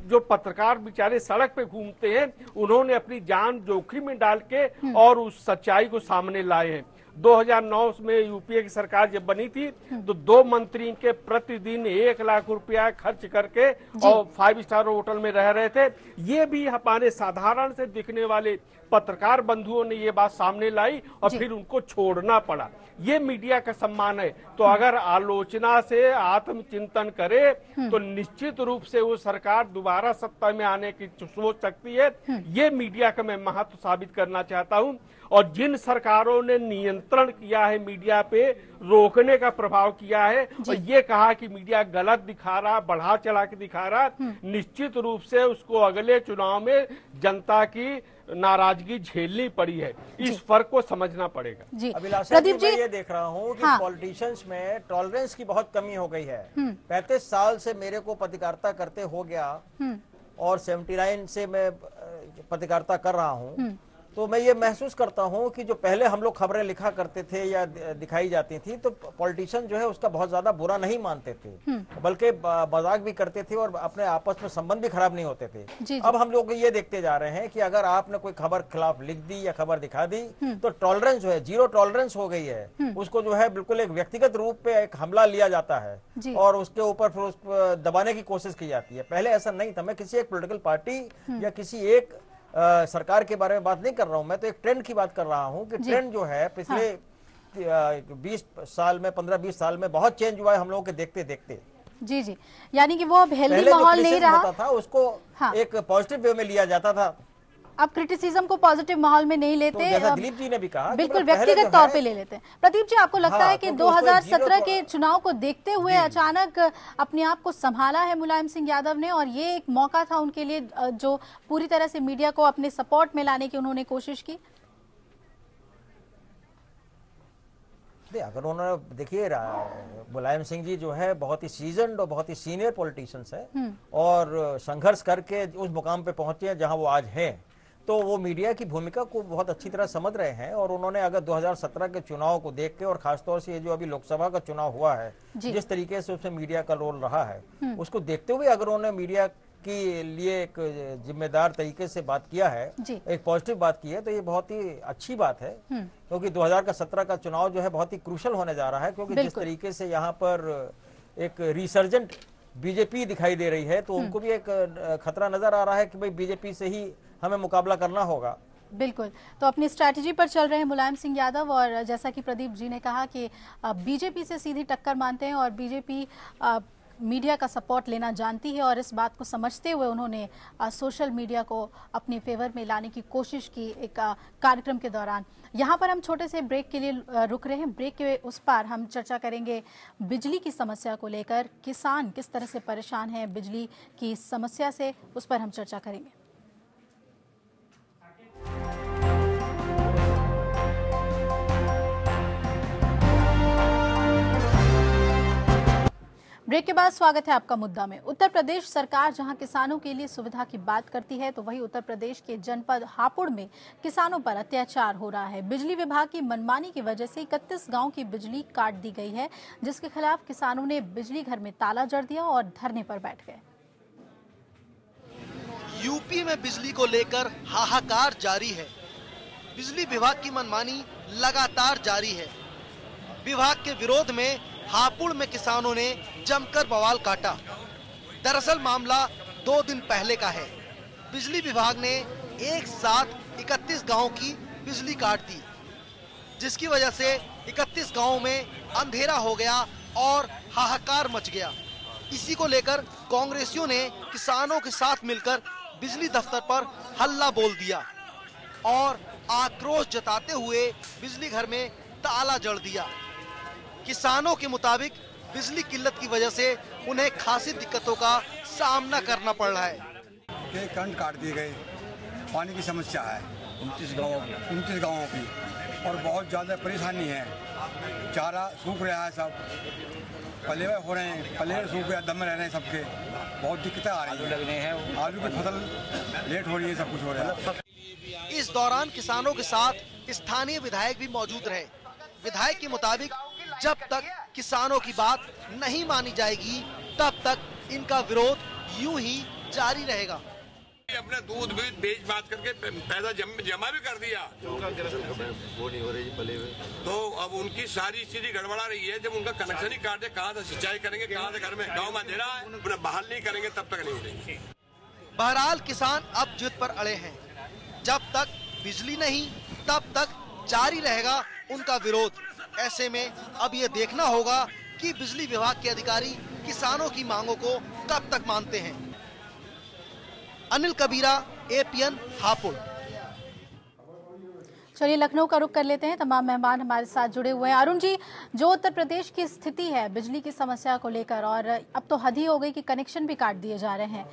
जो पत्रकार बेचारे सड़क पे घूमते हैं उन्होंने अपनी जान जोखिम में डाल के और उस सच्चाई को सामने लाए हैं। 2009 में यूपीए की सरकार जब बनी थी तो दो मंत्री के प्रतिदिन एक लाख रुपया खर्च करके और फाइव स्टार होटल में रह रहे थे। ये भी हमारे साधारण से दिखने वाले पत्रकार बंधुओं ने ये बात सामने लाई और फिर उनको छोड़ना पड़ा। ये मीडिया का सम्मान है। तो अगर आलोचना से आत्मचिंतन करे तो निश्चित रूप से वो सरकार दोबारा सत्ता में आने की सोच सकती है। ये मीडिया का मैं महत्व साबित करना चाहता हूँ। और जिन सरकारों ने नियंत्रण किया है मीडिया पे रोकने का प्रभाव किया है और ये कहा कि मीडिया गलत दिखा रहा बढ़ा चढ़ा के दिखा रहा निश्चित रूप से उसको अगले चुनाव में जनता की नाराज़गी झेलनी पड़ी है। इस फ़र्क को समझना पड़ेगा। जी। प्रदीप जी जी। मैं ये देख रहा हूँ कि हाँ। पॉलिटिशियंस में टॉलरेंस की बहुत कमी हो गई है। पैंतीस साल से मेरे को पत्रकारिता करते हो गया और 79 से मैं पत्रकारिता कर रहा हूँ। तो मैं ये महसूस करता हूँ कि जो पहले हम लोग खबरें लिखा करते थे या दिखाई जाती थी तो पॉलिटिशियन जो है उसका बहुत ज़्यादा बुरा नहीं मानते थे। बल्कि मज़ाक भी करते थे और अपने आपस में संबंध भी खराब नहीं होते थे। जी, जी। अब हम लोग ये देखते जा रहे हैं कि अगर आपने कोई खबर खिलाफ लिख दी या खबर दिखा दी तो टॉलरेंस जो है ज़ीरो टॉलरेंस हो गई है। उसको जो है बिल्कुल एक व्यक्तिगत रूप पे एक हमला लिया जाता है। और उसके ऊपर फिर उस दबाने की कोशिश की जाती है। पहले ऐसा नहीं था। मैं किसी एक पोलिटिकल पार्टी या किसी एक अ, सरकार के बारे में बात नहीं कर रहा हूँ। मैं तो एक ट्रेंड की बात कर रहा हूँ कि ट्रेंड जो है पिछले बीस हाँ। साल में पंद्रह बीस साल में बहुत चेंज हुआ है हम लोगों के देखते देखते। जी जी। यानी कि वो अब हेल्दी माहौल नहीं रहा। था उसको हाँ। एक पॉजिटिव वे में लिया जाता था। अब क्रिटिसिज्म को पॉजिटिव माहौल में नहीं तो लेते जैसा दिलीप जी ने भी कहा बिल्कुल मतलब व्यक्तिगत तौर पे ले लेते हैं। प्रदीप जी आपको लगता हाँ, है कि उसको 2017 ज़ीरो के चुनाव को देखते हुए अचानक अपने आप को संभाला है मुलायम सिंह यादव ने और ये एक मौका था उनके लिए जो पूरी तरह से मीडिया को अपने सपोर्ट में लाने की उन्होंने कोशिश की। अगर उन्होंने देखिए मुलायम सिंह जी जो है बहुत ही सीजनड और बहुत ही सीनियर पॉलिटिशियंस है और संघर्ष करके उस मुकाम पे पहुँचे हैं जहाँ वो आज हैं। तो वो मीडिया की भूमिका को बहुत अच्छी तरह समझ रहे हैं और उन्होंने अगर 2017 के चुनाव को देख के और खासतौर से ये जो अभी लोकसभा का चुनाव हुआ है जिस तरीके से उसमें मीडिया का रोल रहा है उसको देखते हुए अगर उन्होंने मीडिया के लिए एक जिम्मेदार तरीके से बात किया है एक पॉजिटिव बात की है तो ये बहुत ही अच्छी बात है क्योंकि दो हज़ार का चुनाव जो है बहुत ही क्रूशल होने जा रहा है क्योंकि जिस तरीके से यहाँ पर एक रिसर्जेंट बीजेपी दिखाई दे रही है तो उनको भी एक खतरा नज़र आ रहा है कि भाई बीजेपी से ही हमें मुकाबला करना होगा। बिल्कुल। तो अपनी स्ट्रैटेजी पर चल रहे हैं मुलायम सिंह यादव और जैसा कि प्रदीप जी ने कहा कि बीजेपी से सीधी टक्कर मानते हैं और बीजेपी मीडिया का सपोर्ट लेना जानती है और इस बात को समझते हुए उन्होंने सोशल मीडिया को अपने फेवर में लाने की कोशिश की एक कार्यक्रम के दौरान। यहाँ पर हम छोटे से ब्रेक के लिए रुक रहे हैं। ब्रेक के उस पार हम चर्चा करेंगे बिजली की समस्या को लेकर। किसान किस तरह से परेशान हैं बिजली की समस्या से, उस पर हम चर्चा करेंगे। ब्रेक के बाद स्वागत है आपका मुद्दा में। उत्तर प्रदेश सरकार जहाँ किसानों के लिए सुविधा की बात करती है तो वहीं उत्तर प्रदेश के जनपद हापुड़ में किसानों पर अत्याचार हो रहा है। बिजली विभाग की मनमानी की वजह से इकतीस गाँव की बिजली काट दी गई है, जिसके खिलाफ किसानों ने बिजली घर में ताला जड़ दिया और धरने पर बैठ गए। यूपी में बिजली को लेकर हाहाकार जारी है। बिजली विभाग की मनमानी लगातार जारी है। विभाग के विरोध में हापुड़ में किसानों ने जमकर बवाल काटा। दरअसल मामला दो दिन पहले का है। बिजली विभाग ने एक साथ 31 गाँवों की बिजली काट दी, जिसकी वजह से 31 गाँवों में अंधेरा हो गया और हाहाकार मच गया। इसी को लेकर कांग्रेसियों ने किसानों के साथ मिलकर बिजली दफ्तर पर हल्ला बोल दिया और आक्रोश जताते हुए बिजली घर में ताला जड़ दिया। किसानों के मुताबिक बिजली किल्लत की वजह से उन्हें खासी दिक्कतों का सामना करना पड़ रहा है। के करंट काट दिए गए। पानी की समस्या है। उनतीस गाँव उनतीस गाँवों की। और बहुत ज़्यादा परेशानी है। चारा सूख रहा है सब। पले हुए हो रहे हैं पले हुए सूख गया दम रह रहे हैं सबके। बहुत दिक्कतें आ रही हैं। लगने हैं आलू की फ़सल लेट हो रही है सब कुछ हो रहा है। इस दौरान किसानों के साथ स्थानीय विधायक भी मौजूद रहे। विधायक के मुताबिक जब तक किसानों की बात नहीं मानी जाएगी तब तक इनका विरोध यूँ ही जारी रहेगा। अपने दूध भी बेच बात करके पैसा जम, जमा भी कर दिया। उनका वो नहीं हो रही तो अब उनकी सारी स्थिति गड़बड़ा रही है। जब उनका कनेक्शन ही काटे कहाँ से सिंचाई करेंगे कहाँ से घर में गाँव में अंधेरा है उन्हें बहाल नहीं करेंगे तब तक नहीं होगी। बहरहाल किसान अब जिद पर अड़े हैं। जब तक बिजली नहीं तब तक जारी रहेगा उनका विरोध। ऐसे में अब ये देखना होगा कि बिजली विभाग के अधिकारी किसानों की मांगों को कब तक मानते हैं। अनिल कबीरा एपीएन हापुड़। चलिए लखनऊ का रुख कर लेते हैं। तमाम मेहमान हमारे साथ जुड़े हुए हैं। अरुण जी, जो उत्तर प्रदेश की स्थिति है, बिजली की समस्या को लेकर, और अब तो हद ही हो गई कि कनेक्शन भी काट दिए जा रहे हैं।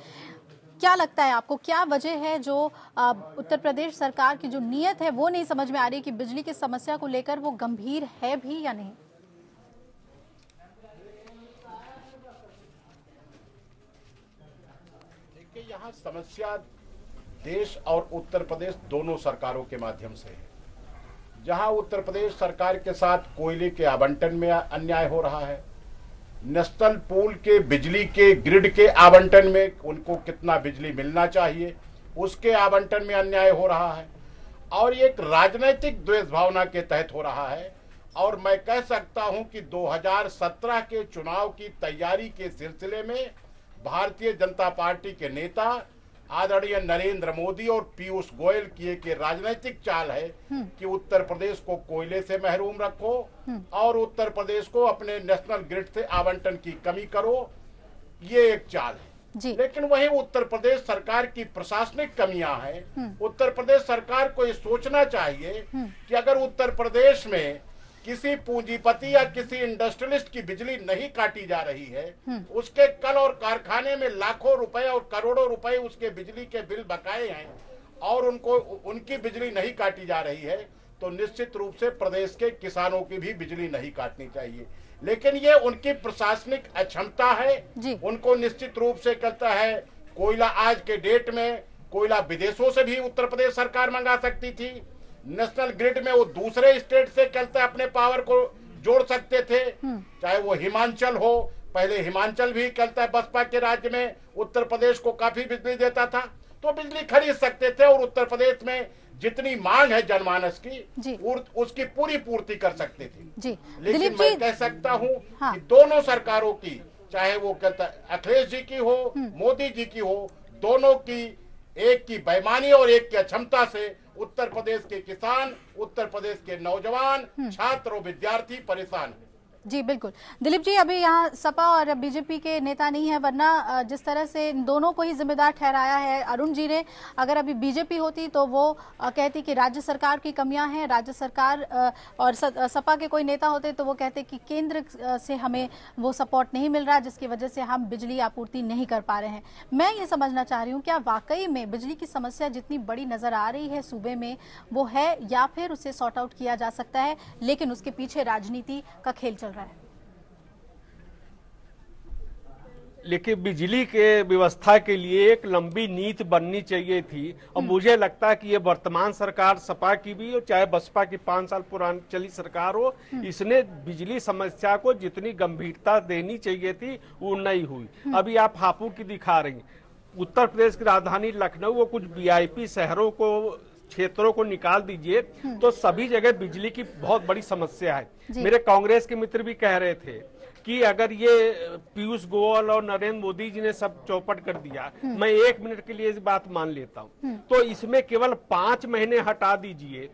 क्या लगता है आपको, क्या वजह है जो उत्तर प्रदेश सरकार की जो नीयत है, वो नहीं समझ में आ रही कि बिजली की समस्या को लेकर वो गंभीर है भी या नहीं? समस्या देश और उत्तर प्रदेश दोनों सरकारों के माध्यम से है। जहाँ उत्तर प्रदेश सरकार के साथ कोयले के आवंटन में अन्याय हो रहा है नेशनल पूल के, बिजली के ग्रिड के आवंटन में उनको कितना बिजली मिलना चाहिए, उसके आवंटन में अन्याय हो रहा है, और एक राजनीतिक द्वेष भावना के तहत हो रहा है, और मैं कह सकता हूँ कि 2017 के चुनाव की तैयारी के सिलसिले में भारतीय जनता पार्टी के नेता आदरणीय नरेंद्र मोदी और पीयूष गोयल की एक राजनीतिक चाल है कि उत्तर प्रदेश को कोयले से महरूम रखो और उत्तर प्रदेश को अपने नेशनल ग्रिड से आवंटन की कमी करो। ये एक चाल है। जी। लेकिन वही उत्तर प्रदेश सरकार की प्रशासनिक कमियाँ हैं। उत्तर प्रदेश सरकार को ये सोचना चाहिए कि अगर उत्तर प्रदेश में किसी पूंजीपति या किसी इंडस्ट्रियलिस्ट की बिजली नहीं काटी जा रही है उसके कल और कारखाने में लाखों रुपए और करोड़ों रुपए उसके बिजली के बिल बकाए हैं और उनको उनकी बिजली नहीं काटी जा रही है तो निश्चित रूप से प्रदेश के किसानों की भी बिजली नहीं काटनी चाहिए लेकिन ये उनकी प्रशासनिक अक्षमता है। उनको निश्चित रूप से कहता है कोयला आज के डेट में कोयला विदेशों से भी उत्तर प्रदेश सरकार मंगा सकती थी नेशनल ग्रिड में वो दूसरे स्टेट से चलते अपने पावर को जोड़ सकते थे चाहे वो हिमाचल हो पहले हिमाचल भी कहता है बसपा के राज्य में उत्तर प्रदेश को काफ़ी बिजली देता था तो बिजली खरीद सकते थे और उत्तर प्रदेश में जितनी मांग है जनमानस की। उसकी पूरी पूर्ति कर सकते थे जी लेकिन मैं कह सकता हूँ हाँ। कि दोनों सरकारों की चाहे वो कहता अखिलेश जी की हो हम्म। मोदी जी की हो दोनों की एक की बेमानी और एक की अक्षमता से उत्तर प्रदेश के किसान उत्तर प्रदेश के नौजवान हम्म। छात्र और विद्यार्थी परेशान हैं जी, बिल्कुल। दिलीप जी, अभी यहाँ सपा और बीजेपी के नेता नहीं है, वरना जिस तरह से इन दोनों को ही जिम्मेदार ठहराया है, अरुण जी ने, अगर अभी बीजेपी होती तो वो कहती कि राज्य सरकार की कमियाँ हैं, राज्य सरकार और सपा के कोई नेता होते तो वो कहते कि केंद्र से हमें वो सपोर्ट नहीं मिल रहा, जिसकी वजह से हम बिजली आपूर्ति नहीं कर पा रहे हैं। मैं ये समझना चाह रही हूँ, क्या वाकई में बिजली की समस्या जितनी बड़ी नज़र आ रही है सूबे में, वो है या फिर उसे सॉर्ट आउट किया जा सकता है, लेकिन उसके पीछे राजनीति का खेल चल रहा है। लेकिन बिजली के व्यवस्था के लिए एक लंबी नीति बननी चाहिए थी। और मुझे लगता है कि ये वर्तमान सरकार सपा की भी हो चाहे बसपा की पाँच साल पुरानी चली सरकार हो इसने बिजली समस्या को जितनी गंभीरता देनी चाहिए थी वो नहीं हुई। अभी आप हापुड़ की दिखा रही उत्तर प्रदेश की राजधानी लखनऊ वो कुछ वीआईपी शहरों को क्षेत्रों को निकाल दीजिए तो सभी जगह बिजली की बहुत बड़ी समस्या है। मेरे कांग्रेस के मित्र भी कह रहे थे कि अगर ये पीयूष गोयल और नरेंद्र मोदी जी ने सब चौपट कर दिया मैं एक मिनट के लिए इस बात मान लेता हूँ। तो इसमें केवल पाँच महीने हटा दीजिए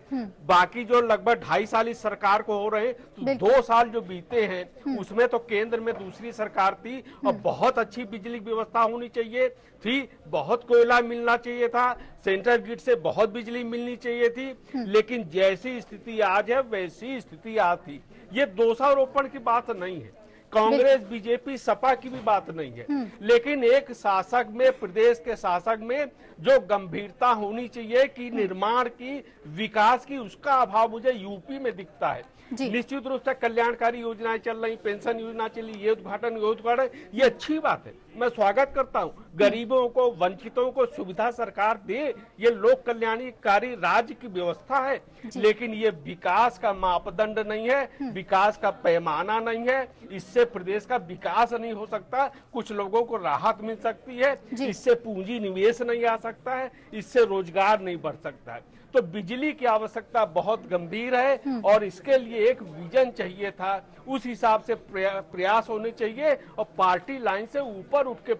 बाकी जो लगभग ढाई साल इस सरकार को हो रहे हैं तो दो साल जो बीते हैं उसमें तो केंद्र में दूसरी सरकार थी और बहुत अच्छी बिजली व्यवस्था होनी चाहिए थी बहुत कोयला मिलना चाहिए था सेंट्रल ग्रिड से बहुत बिजली मिलनी चाहिए थी लेकिन जैसी स्थिति आज है वैसी स्थिति आज थी। ये दोषारोपण की बात नहीं है। कांग्रेस बीजेपी सपा की भी बात नहीं है। लेकिन एक शासक में प्रदेश के शासक में जो गंभीरता होनी चाहिए कि निर्माण की विकास की उसका अभाव मुझे यूपी में दिखता है। निश्चित रूप से कल्याणकारी योजनाएँ चल रही पेंशन योजना चली ये उद्घाटन ये उद्घाटन ये अच्छी बात है। मैं स्वागत करता हूँ। गरीबों को वंचितों को सुविधा सरकार दे ये लोक कल्याणकारी राज्य की व्यवस्था है। लेकिन ये विकास का मापदंड नहीं है विकास का पैमाना नहीं है। इससे प्रदेश का विकास नहीं हो सकता कुछ लोगों को राहत मिल सकती है। इससे पूंजी निवेश नहीं आ सकता है इससे रोज़गार नहीं बढ़ सकता है। तो बिजली की आवश्यकता बहुत गंभीर है और इसके लिए एक विजन चाहिए था। उस हिसाब से प्रया- प्रयास होने चाहिए और पार्टी लाइन से ऊपर उठ के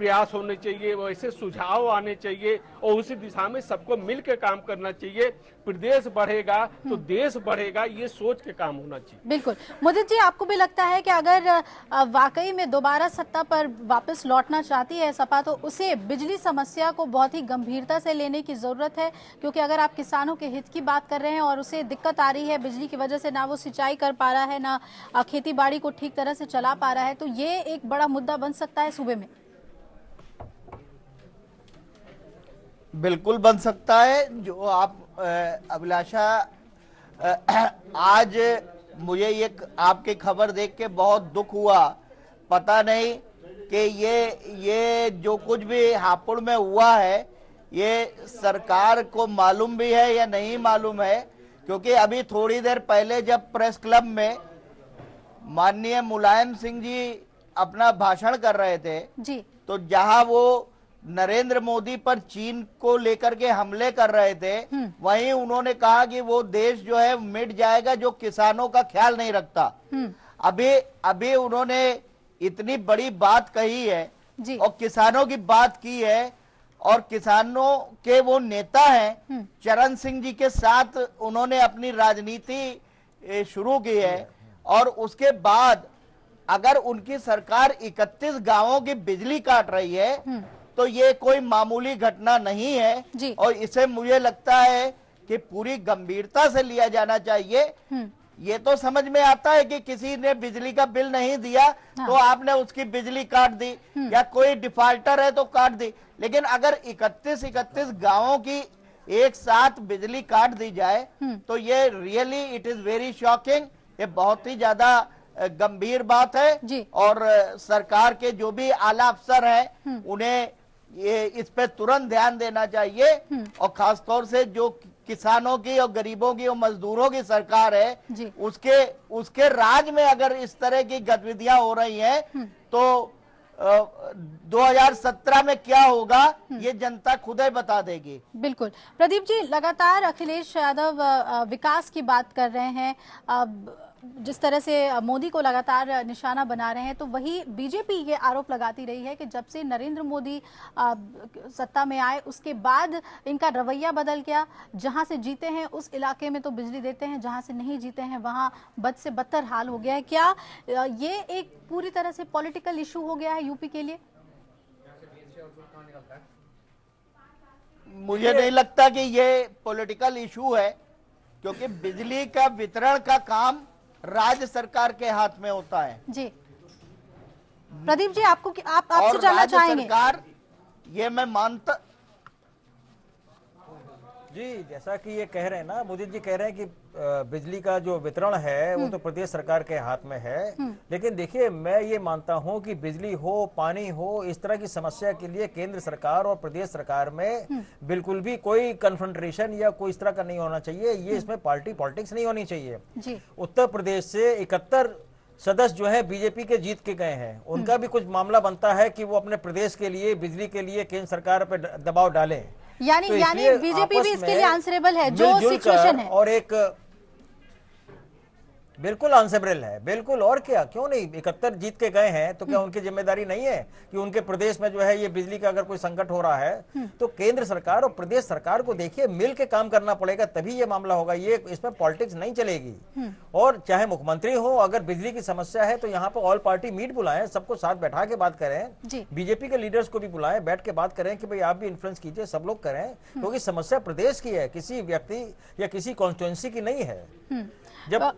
प्रयास होने चाहिए वैसे सुझाव आने चाहिए और उसी दिशा में सबको मिलकर काम करना चाहिए। प्रदेश बढ़ेगा तो देश बढ़ेगा ये सोच के काम होना चाहिए। बिल्कुल। मुदित जी आपको भी लगता है कि अगर वाकई में दोबारा सत्ता पर वापस लौटना चाहती है सपा तो उसे बिजली समस्या को बहुत ही गंभीरता से लेने की ज़रूरत है? क्योंकि अगर आप किसानों के हित की बात कर रहे हैं और उसे दिक्कत आ रही है बिजली की वजह से ना वो सिंचाई कर पा रहा है ना खेती बाड़ी को ठीक तरह से चला पा रहा है तो ये एक बड़ा मुद्दा बन सकता है सूबे में। बिल्कुल बन सकता है। जो आप अभिलाषा [CLEARS THROAT] आज मुझे ये आपकी खबर देख के बहुत दुख हुआ। पता नहीं कि ये ये जो कुछ भी हापुड़ में हुआ है ये सरकार को मालूम भी है या नहीं मालूम है? क्योंकि अभी थोड़ी देर पहले जब प्रेस क्लब में माननीय मुलायम सिंह जी अपना भाषण कर रहे थे जी। तो जहाँ वो नरेंद्र मोदी पर चीन को लेकर के हमले कर रहे थे वहीं उन्होंने कहा कि वो देश जो है मिट जाएगा जो किसानों का ख्याल नहीं रखता। अभी अभी उन्होंने इतनी बड़ी बात कही है जी। और किसानों की बात की है और किसानों के वो नेता हैं चरण सिंह जी के साथ उन्होंने अपनी राजनीति शुरू की है और उसके बाद अगर उनकी सरकार 31 गाँवों की बिजली काट रही है तो ये कोई मामूली घटना नहीं है और इसे मुझे लगता है कि पूरी गंभीरता से लिया जाना चाहिए। ये तो समझ में आता है कि किसी ने बिजली का बिल नहीं दिया हाँ। तो आपने उसकी बिजली काट दी या कोई डिफाल्टर है तो काट दी। लेकिन अगर 31 31 गाँवों की एक साथ बिजली काट दी जाए तो ये really it is very shocking. ये बहुत ही ज़्यादा गंभीर बात है जी। और सरकार के जो भी आला अफसर हैं उन्हें ये इस पे तुरंत ध्यान देना चाहिए। और खास तौर से जो किसानों की और गरीबों की और मजदूरों की सरकार है। उसके उसके राज में अगर इस तरह की गतिविधियाँ हो रही हैं तो अ, 2017 में क्या होगा ये जनता खुद ही बता देगी। बिल्कुल। प्रदीप जी लगातार अखिलेश यादव विकास की बात कर रहे हैं। अब जिस तरह से मोदी को लगातार निशाना बना रहे हैं तो वही बीजेपी ये आरोप लगाती रही है कि जब से नरेंद्र मोदी सत्ता में आए, उसके बाद इनका रवैया बदल गया। जहाँ से जीते हैं, उस इलाके में तो बिजली देते हैं, जहाँ से नहीं जीते हैं, वहाँ बद से बदतर हाल हो गया है। क्या ये एक पूरी तरह से पॉलिटिकल इशू हो गया है यूपी के लिए? मुझे नहीं लगता कि ये पॉलिटिकल इशू है, क्योंकि बिजली का वितरण का काम राज्य सरकार के हाथ में होता है। जी। प्रदीप जी आपको आप आपसे जानना चाहेंगे? सरकार ये मैं मानता जी जैसा कि ये कह रहे हैं ना मोदी जी कह रहे हैं कि बिजली का जो वितरण है वो तो प्रदेश सरकार के हाथ में है। लेकिन देखिए मैं ये मानता हूँ कि बिजली हो पानी हो इस तरह की समस्या के लिए केंद्र सरकार और प्रदेश सरकार में बिल्कुल भी कोई कन्फ्रंट्रेशन या कोई इस तरह का नहीं होना चाहिए। ये इसमें पार्टी पॉलिटिक्स नहीं होनी चाहिए। उत्तर प्रदेश से इकहत्तर सदस्य जो है बीजेपी के जीत के गए हैं। उनका भी कुछ मामला बनता है कि वो अपने प्रदेश के लिए बिजली के लिए केंद्र सरकार पर दबाव डालें। यानी तो यानी बीजेपी भी इसके लिए आंसरेबल है जो सिचुएशन है। और एक बिल्कुल आंसरेबल है बिल्कुल और क्या? क्यों नहीं? इकहत्तर जीत के गए हैं तो क्या हम्म। उनकी ज़िम्मेदारी नहीं है कि उनके प्रदेश में जो है ये बिजली का अगर कोई संकट हो रहा है? हम्म। तो केंद्र सरकार और प्रदेश सरकार को देखिए मिल के काम करना पड़ेगा तभी ये मामला होगा। ये इसमें पॉलिटिक्स नहीं चलेगी। हम्म। और चाहे मुख्यमंत्री हो अगर बिजली की समस्या है तो यहाँ पर ऑल पार्टी मीट बुलाएँ सबको साथ बैठा के बात करें। बीजेपी के लीडर्स को भी बुलाएँ बैठ के बात करें कि भाई आप भी इन्फ्लुएंस कीजिए सब लोग करें क्योंकि समस्या प्रदेश की है किसी व्यक्ति या किसी कॉन्स्टिट्युएंसी की नहीं है। जब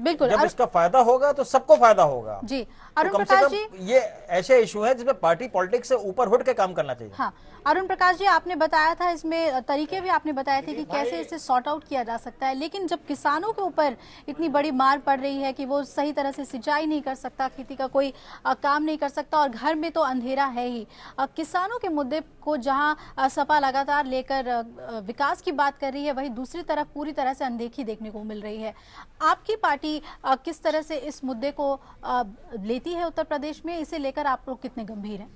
बिल्कुल। जब इसका फ़ायदा होगा तो सबको फ़ायदा होगा। जी अरुण कम प्रकाश जी ये ऐसे इशू है जिसमें पार्टी पॉलिटिक्स से ऊपर उठ के काम करना चाहिए। हाँ अरुण प्रकाश जी आपने बताया था इसमें तरीके भी आपने बताए थे कि कैसे इसे सॉर्ट आउट किया जा सकता है लेकिन जब किसानों के ऊपर इतनी बड़ी मार पड़ रही है कि वो सही तरह से सिंचाई नहीं कर सकता खेती का कोई काम नहीं कर सकता और घर में तो अंधेरा है ही किसानों के मुद्दे को जहाँ सपा लगातार लेकर विकास की बात कर रही है वही दूसरी तरफ़ पूरी तरह से अनदेखी देखने को मिल रही है। आपकी पार्टी किस तरह से इस मुद्दे को अ, लेती है उत्तर प्रदेश में इसे लेकर आप लोग कितने गंभीर हैं?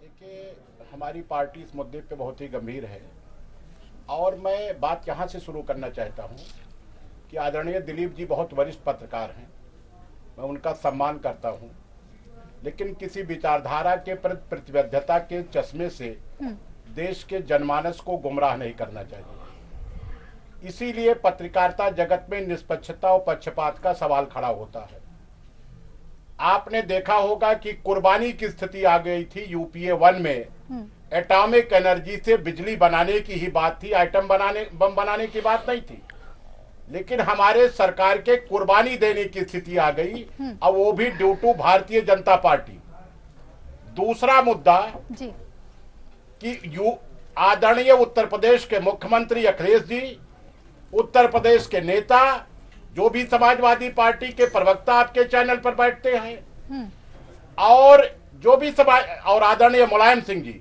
देखिए हमारी पार्टी इस मुद्दे पे बहुत ही गंभीर है। और मैं बात यहाँ से शुरू करना चाहता हूँ कि आदरणीय दिलीप जी बहुत वरिष्ठ पत्रकार हैं। मैं उनका सम्मान करता हूँ। लेकिन किसी विचारधारा के प्रति प्रतिबद्धता के चश्मे से देश के जनमानस को गुमराह नहीं करना चाहिए। इसीलिए पत्रकारिता जगत में निष्पक्षता और पक्षपात का सवाल खड़ा होता है। आपने देखा होगा कि कुर्बानी की स्थिति आ गई थी यूपीए वन में। एटॉमिक एनर्जी से बिजली बनाने की ही बात थी आइटम बनाने बम बनाने की बात नहीं थी। लेकिन हमारे सरकार के कुर्बानी देने की स्थिति आ गई। अब वो भी due to Bharatiya Janata party. दूसरा मुद्दा जी। कि यू आदरणीय उत्तर प्रदेश के मुख्यमंत्री अखिलेश जी उत्तर प्रदेश के नेता जो भी समाजवादी पार्टी के प्रवक्ता आपके चैनल पर बैठते हैं और जो भी समाज और आदरणीय मुलायम सिंह जी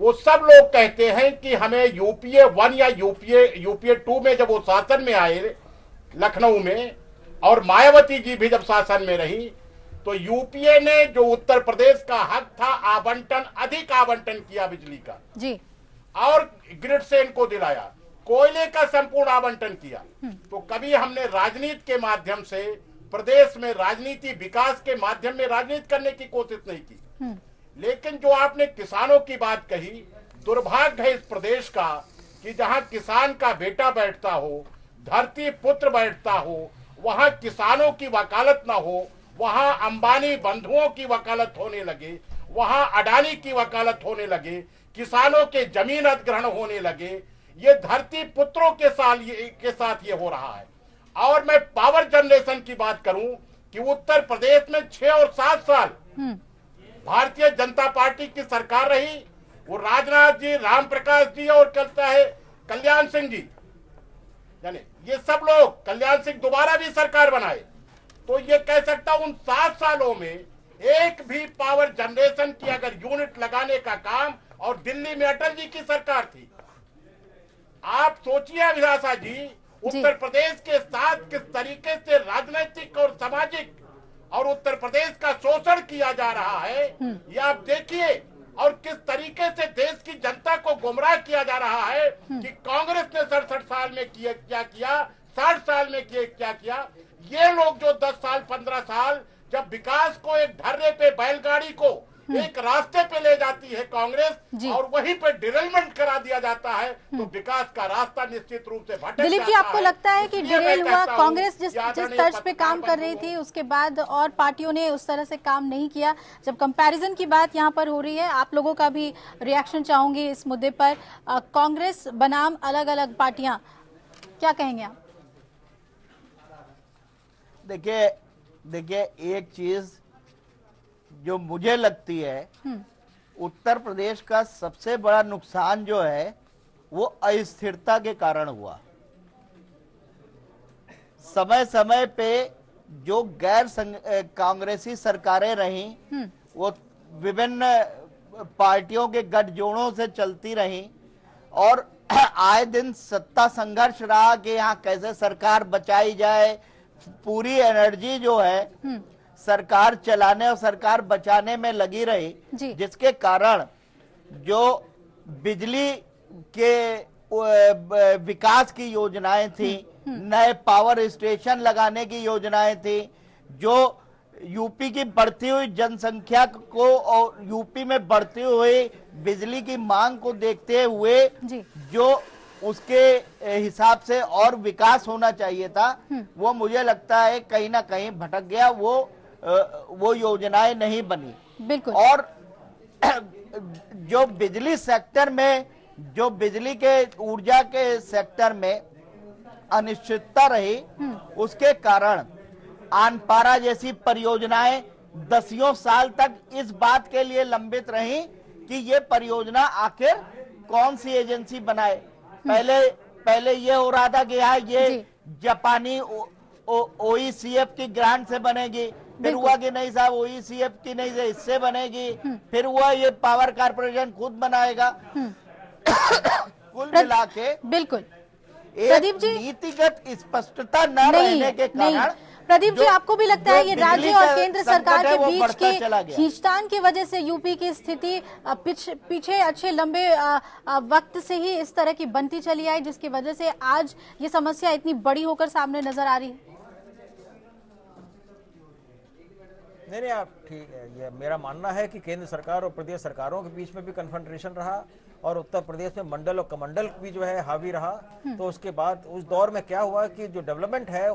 वो सब लोग कहते हैं कि हमें यूपीए वन या यूपीए यूपीए टू में जब वो शासन में आए लखनऊ में और मायावती जी भी जब शासन में रही तो यूपीए ने जो उत्तर प्रदेश का हक था आवंटन अधिक आवंटन किया बिजली का। जी। और ग्रिड से इनको दिलाया। कोयले का संपूर्ण आवंटन किया। तो कभी हमने राजनीति के माध्यम से प्रदेश में राजनीति विकास के माध्यम में राजनीति करने की कोशिश नहीं की। लेकिन जो आपने किसानों की बात कही, दुर्भाग्य है इस प्रदेश का कि जहाँ किसान का बेटा बैठता हो, धरती पुत्र बैठता हो, वहाँ किसानों की वकालत ना हो, वहाँ अंबानी बंधुओं की वकालत होने लगे, वहाँ अडानी की वकालत होने लगे, किसानों के ज़मीन अधिग्रहण होने लगे ये धरती पुत्रों के साथ ये के साथ ये हो रहा है। और मैं पावर जनरेशन की बात करूँ कि उत्तर प्रदेश में छह और सात साल भारतीय जनता पार्टी की सरकार रही। वो राजनाथ जी राम प्रकाश जी और कहता है? कल्याण सिंह जी। यानी ये सब लोग कल्याण सिंह दोबारा भी सरकार बनाए। तो ये कह सकता हूँ उन सात सालों में एक भी पावर जनरेशन की अगर यूनिट लगाने का काम और दिल्ली में अटल जी की सरकार थी आप सोचिए अभिलाषा जी उत्तर प्रदेश के साथ किस तरीके से राजनीतिक और सामाजिक और उत्तर प्रदेश का शोषण किया जा रहा है ये आप देखिए और किस तरीके से देश की जनता को गुमराह किया जा रहा है कि कांग्रेस ने सड़सठ साल में किया क्या किया साठ साल में किए क्या किया ये लोग जो दस साल पंद्रह साल जब विकास को एक ढर्रे पे बैलगाड़ी को एक रास्ते पे ले जाती है कांग्रेस और वहीं पे डिरेलमेंट करा दिया जाता है तो विकास का रास्ता निश्चित रूप से भटक दिलीप जी आपको है। लगता है कि डिरेल हुआ कांग्रेस जिस जिस तर्ज पे काम कर रही थी उसके बाद और पार्टियों ने उस तरह से काम नहीं किया। जब कंपैरिजन की बात यहाँ पर हो रही है आप लोगों का भी रिएक्शन चाहूँगी इस मुद्दे पर। कांग्रेस बनाम अलग अलग पार्टियाँ क्या कहेंगे आप? देखिए देखिए एक चीज़ जो मुझे लगती है उत्तर प्रदेश का सबसे बड़ा नुकसान जो है वो अस्थिरता के कारण हुआ। समय समय पे जो गैर कांग्रेसी सरकारें रहीं वो विभिन्न पार्टियों के गठजोड़ों से चलती रहीं और [CLEARS THROAT] आए दिन सत्ता संघर्ष रहा कि यहाँ कैसे सरकार बचाई जाए पूरी एनर्जी जो है सरकार चलाने और सरकार बचाने में लगी रही जिसके कारण जो बिजली के विकास की योजनाएँ थी नए पावर स्टेशन लगाने की योजनाएँ थी जो यूपी की बढ़ती हुई जनसंख्या को और यूपी में बढ़ती हुई बिजली की मांग को देखते हुए जो। उसके हिसाब से और विकास होना चाहिए था वो मुझे लगता है कहीं ना कहीं भटक गया वो वो योजनाएँ नहीं बनी। बिल्कुल। और [CLEARS THROAT] जो बिजली सेक्टर में जो बिजली के ऊर्जा के सेक्टर में अनिश्चितता रही उसके कारण आनपारा जैसी परियोजनाएँ दसियों साल तक इस बात के लिए लंबित रही कि ये परियोजना आखिर कौन सी एजेंसी बनाए। पहले पहले ये हो रहा था कि यहाँ ये जापानी ओईसीएफ की ग्रांट से बनेगी। फिर हुआ कि नहीं साहब ओईसीएफ की नहीं से इससे बनेगी। फिर हुआ ये पावर कारपोरेशन खुद बनाएगा। कुल मिला के बिल्कुल। एक नीतिगत स्पष्टता न रहने के कारण प्रदीप जी आपको भी लगता है ये राज्य और केंद्र सरकार के बीच के खींचतान की वजह से यूपी की स्थिति पीछे अच्छे लंबे वक्त से ही इस तरह की बनती चली आई जिसकी वजह से आज ये समस्या इतनी बड़ी होकर सामने नज़र आ रही है। नहीं नहीं आप ठीक है ये मेरा मानना है कि केंद्र सरकार और प्रदेश सरकारों के बीच में भी कन्फ्रंटेशन रहा और उत्तर प्रदेश में मंडल और कमंडल भी जो है हावी रहा। तो उसके बाद उस दौर में क्या हुआ कि जो डेवलपमेंट है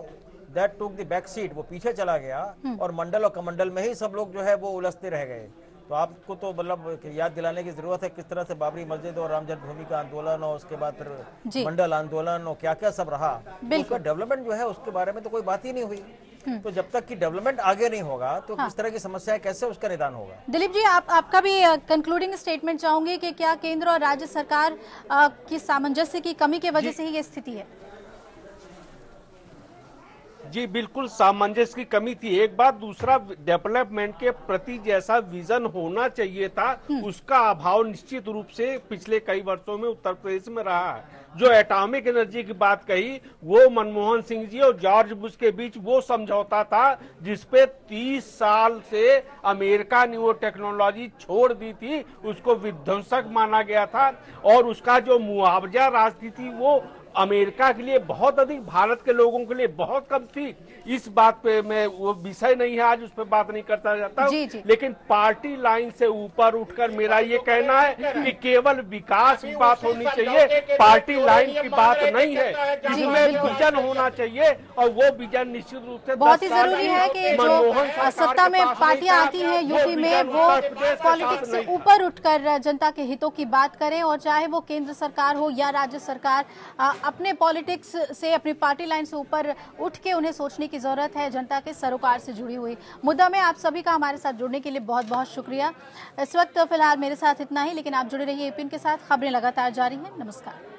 that took the back seat वो पीछे चला गया और मंडल और कमंडल में ही सब लोग जो है वो उलझते रह गए। तो आपको तो मतलब याद दिलाने की ज़रूरत है किस तरह से बाबरी मस्जिद और राम जन्मभूमि का आंदोलन और उसके बाद फिर मंडल आंदोलन और क्या क्या सब रहा। तो उसका डेवलपमेंट जो है उसके बारे में तो कोई बात ही नहीं हुई। तो जब तक कि डेवलपमेंट आगे नहीं होगा तो हाँ। किस तरह की समस्या है कैसे उसका निदान होगा? दिलीप जी आप आपका भी कंक्लूडिंग स्टेटमेंट चाहूँगी कि क्या केंद्र और राज्य सरकार की सामंजस्य की कमी की वजह से ही ये स्थिति है? जी बिल्कुल सामंजस्य की कमी थी। एक बात दूसरा डेवलपमेंट के प्रति जैसा विजन होना चाहिए था उसका अभाव निश्चित रूप से पिछले कई वर्षों में उत्तर प्रदेश में रहा है। जो एटॉमिक एनर्जी की बात कही, वो मनमोहन सिंह जी और जॉर्ज बुश के बीच वो समझौता था, जिसपे 30 साल से अमेरिका ने वो टेक्नोलॉजी छोड़ दी थी, उसको विध्वंसक माना गया था, और उसका जो मुआवजा राजनीति वो अमेरिका के लिए बहुत अधिक भारत के लोगों के लिए बहुत कम थी। इस बात पे मैं वो विषय नहीं है आज उस पर बात नहीं करता जाता जी, जी। लेकिन पार्टी लाइन से ऊपर उठकर मेरा ये कहना है कि केवल विकास की बात होनी चाहिए पार्टी लाइन की बात नहीं है। इसमें विजन होना चाहिए और वो विजन निश्चित रूप से बहुत ही ज़रूरी है कि जो सत्ता में पार्टियाँ आती हैं यूपी में वो पॉलिटिक्स से ऊपर उठकर जनता के हितों की बात करें और चाहे वो केंद्र सरकार हो या राज्य सरकार अपने पॉलिटिक्स से, अपनी पार्टी लाइन से ऊपर उठ के उन्हें सोचने की ज़रूरत है, जनता के सरोकार से जुड़ी हुई। मुद्दा में आप सभी का हमारे साथ जुड़ने के लिए बहुत बहुत शुक्रिया। इस वक्त फ़िलहाल मेरे साथ इतना ही, लेकिन आप जुड़े रहिए एपिन के साथ। खबरें लगातार जारी हैं। नमस्कार।